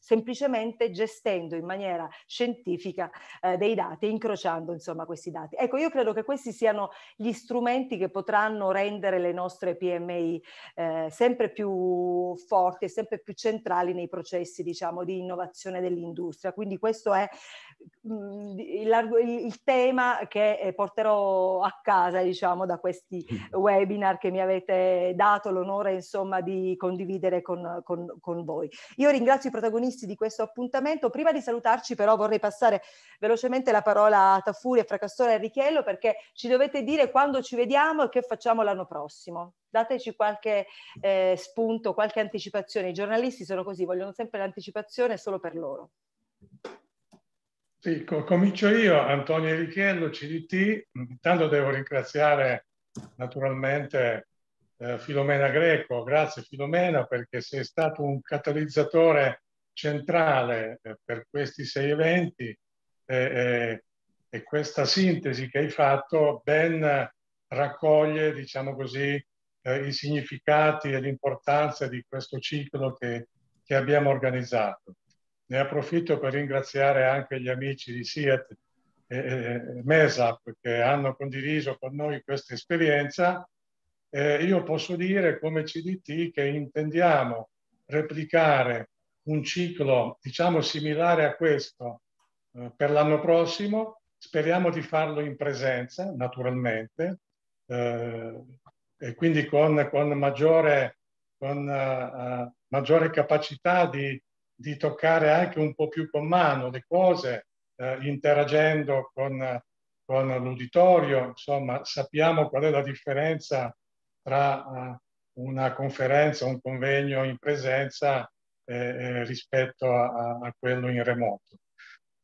semplicemente gestendo in maniera scientifica eh, dei dati, incrociando insomma questi dati. Ecco, io credo che questi siano gli strumenti che potranno rendere le nostre PMI eh, sempre più forti e sempre più centrali nei processi, diciamo, di innovazione dell'industria. Quindi questo è il, il, tema che eh, porterò a casa, diciamo, da questi webinar che mi avete dato l'onore, insomma, di condividere con, con, con, voi. Io ringrazio i protagonisti di questo appuntamento. Prima di salutarci, però, vorrei passare velocemente la parola a Tafuri, a Fracastore e a Richello, perché ci dovete dire quando ci vediamo e che facciamo l'anno prossimo. Dateci qualche eh, spunto, qualche anticipazione. I giornalisti sono così, vogliono sempre l'anticipazione solo per loro. Sì, comincio io, Antonio Richiello, CDT. Intanto devo ringraziare naturalmente eh, Filomena Greco. Grazie Filomena perché sei stato un catalizzatore centrale eh, per questi sei eventi e questa sintesi che hai fatto ben raccoglie, diciamo così, eh, i significati e l'importanza di questo ciclo che, che abbiamo organizzato. Ne approfitto per ringraziare anche gli amici di SIAT e, MESAP che hanno condiviso con noi questa esperienza. Eh, io posso dire come CDT che intendiamo replicare un ciclo, diciamo, similare a questo eh, per l'anno prossimo. Speriamo di farlo in presenza, naturalmente, eh, e quindi con, con maggiore, con, uh, maggiore capacità di di toccare anche un po' più con mano le cose, eh, interagendo con, con l'uditorio. Insomma, sappiamo qual è la differenza tra uh, una conferenza, un convegno in presenza eh, eh, rispetto a, a, quello in remoto.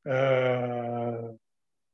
Eh,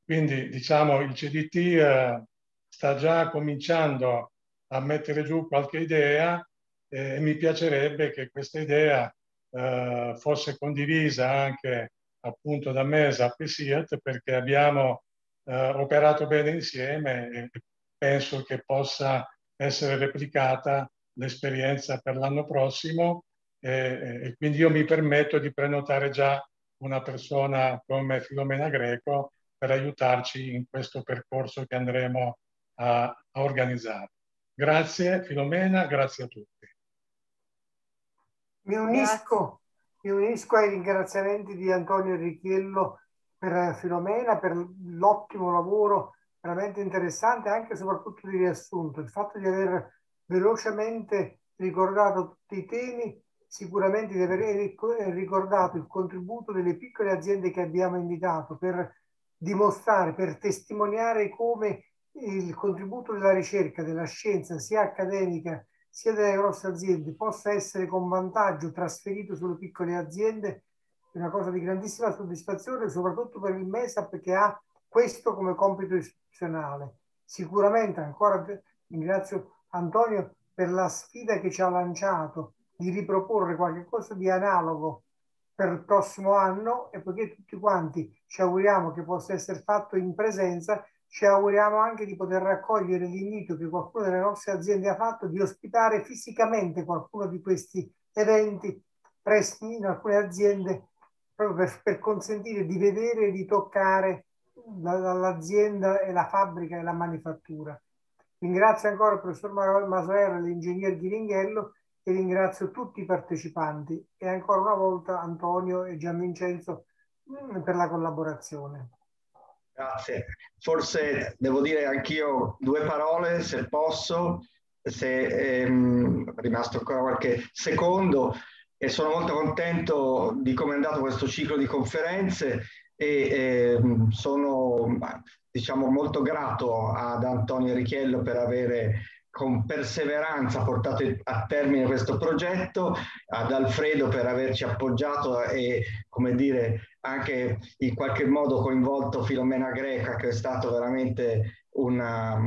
quindi, diciamo, il CDT eh, sta già cominciando a mettere giù qualche idea e mi piacerebbe che questa idea eh, fosse condivisa anche appunto da MESAP e SIAT perché abbiamo eh, operato bene insieme e penso che possa essere replicata l'esperienza per l'anno prossimo e, e, quindi io mi permetto di prenotare già una persona come Filomena Greco per aiutarci in questo percorso che andremo a, a organizzare. Grazie Filomena, grazie a tutti. Mi unisco, mi unisco ai ringraziamenti di Antonio Richiello per Filomena, per l'ottimo lavoro veramente interessante, anche e soprattutto di riassunto. Il fatto di aver velocemente ricordato tutti i temi, sicuramente di aver ricordato il contributo delle piccole aziende che abbiamo invitato per dimostrare, per testimoniare come il contributo della ricerca, della scienza, sia accademica sia delle grosse aziende possa essere con vantaggio trasferito sulle piccole aziende è una cosa di grandissima soddisfazione, soprattutto per il MESAP che ha questo come compito istituzionale. Sicuramente ancora ringrazio Antonio per la sfida che ci ha lanciato di riproporre qualcosa di analogo per il prossimo anno e poiché tutti quanti ci auguriamo che possa essere fatto in presenza, ci auguriamo anche di poter raccogliere l'invito che qualcuno delle nostre aziende ha fatto di ospitare fisicamente qualcuno di questi eventi presso in alcune aziende proprio per, per consentire di vedere e di toccare l'azienda e la fabbrica e la manifattura. Ringrazio ancora il professor Masoera e l'ingegner Ghiringhello e ringrazio tutti i partecipanti e ancora una volta Antonio e Gianvincenzo mm, per la collaborazione. Grazie. Forse devo dire anch'io due parole, se posso, se ehm, è rimasto ancora qualche secondo e sono molto contento di come è andato questo ciclo di conferenze e ehm, sono diciamo molto grato ad Antonio Richiello per avere con perseveranza portato a termine questo progetto, ad Alfredo per averci appoggiato e, come dire, anche in qualche modo coinvolto Filomena Greca, che è stata veramente una,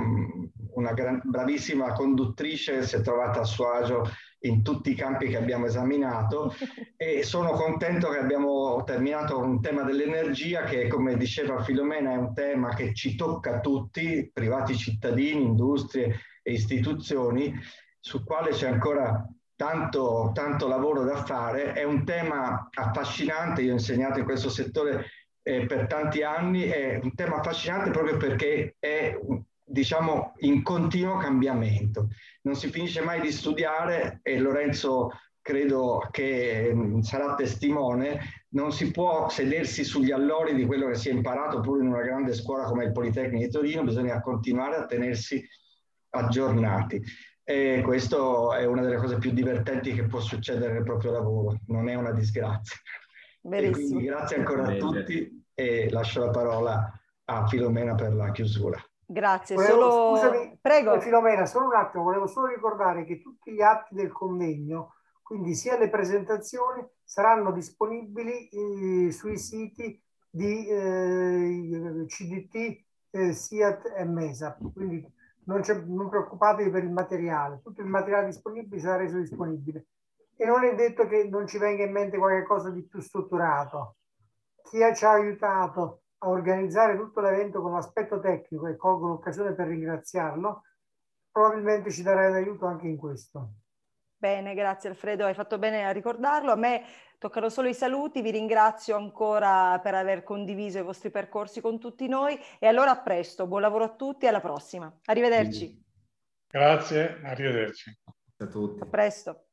una gran, bravissima conduttrice, si è trovata a suo agio in tutti i campi che abbiamo esaminato. E sono contento che abbiamo terminato con un tema dell'energia che come diceva Filomena è un tema che ci tocca tutti, privati cittadini, industrie e istituzioni, sul quale c'è ancora tanto, tanto lavoro da fare. È un tema affascinante, io ho insegnato in questo settore eh, per tanti anni, è un tema affascinante proprio perché è diciamo in continuo cambiamento. Non si finisce mai di studiare e Lorenzo credo che mm, sarà testimone, non si può sedersi sugli allori di quello che si è imparato pure in una grande scuola come il Politecnico di Torino, bisogna continuare a tenersi aggiornati. E questo è una delle cose più divertenti che può succedere nel proprio lavoro, non è una disgrazia. quindi grazie ancora a tutti e lascio la parola a Filomena per la chiusura. Grazie, volevo, solo... scusami, Prego. Filomena, solo un attimo, volevo solo ricordare che tutti gli atti del convegno, quindi sia le presentazioni, saranno disponibili eh, sui siti di eh, CDT, eh, SIAT e MESAP. Quindi non, non, preoccupatevi per il materiale, tutto il materiale disponibile sarà reso disponibile. E non è detto che non ci venga in mente qualcosa di più strutturato. Chi ci ha aiutato a organizzare tutto l'evento con l'aspetto tecnico e colgo l'occasione per ringraziarlo, probabilmente ci darà l'aiuto anche in questo. Bene, grazie Alfredo, hai fatto bene a ricordarlo. A me toccano solo i saluti, vi ringrazio ancora per aver condiviso i vostri percorsi con tutti noi e allora a presto, buon lavoro a tutti e alla prossima. Arrivederci. Grazie, arrivederci. A tutti. A presto.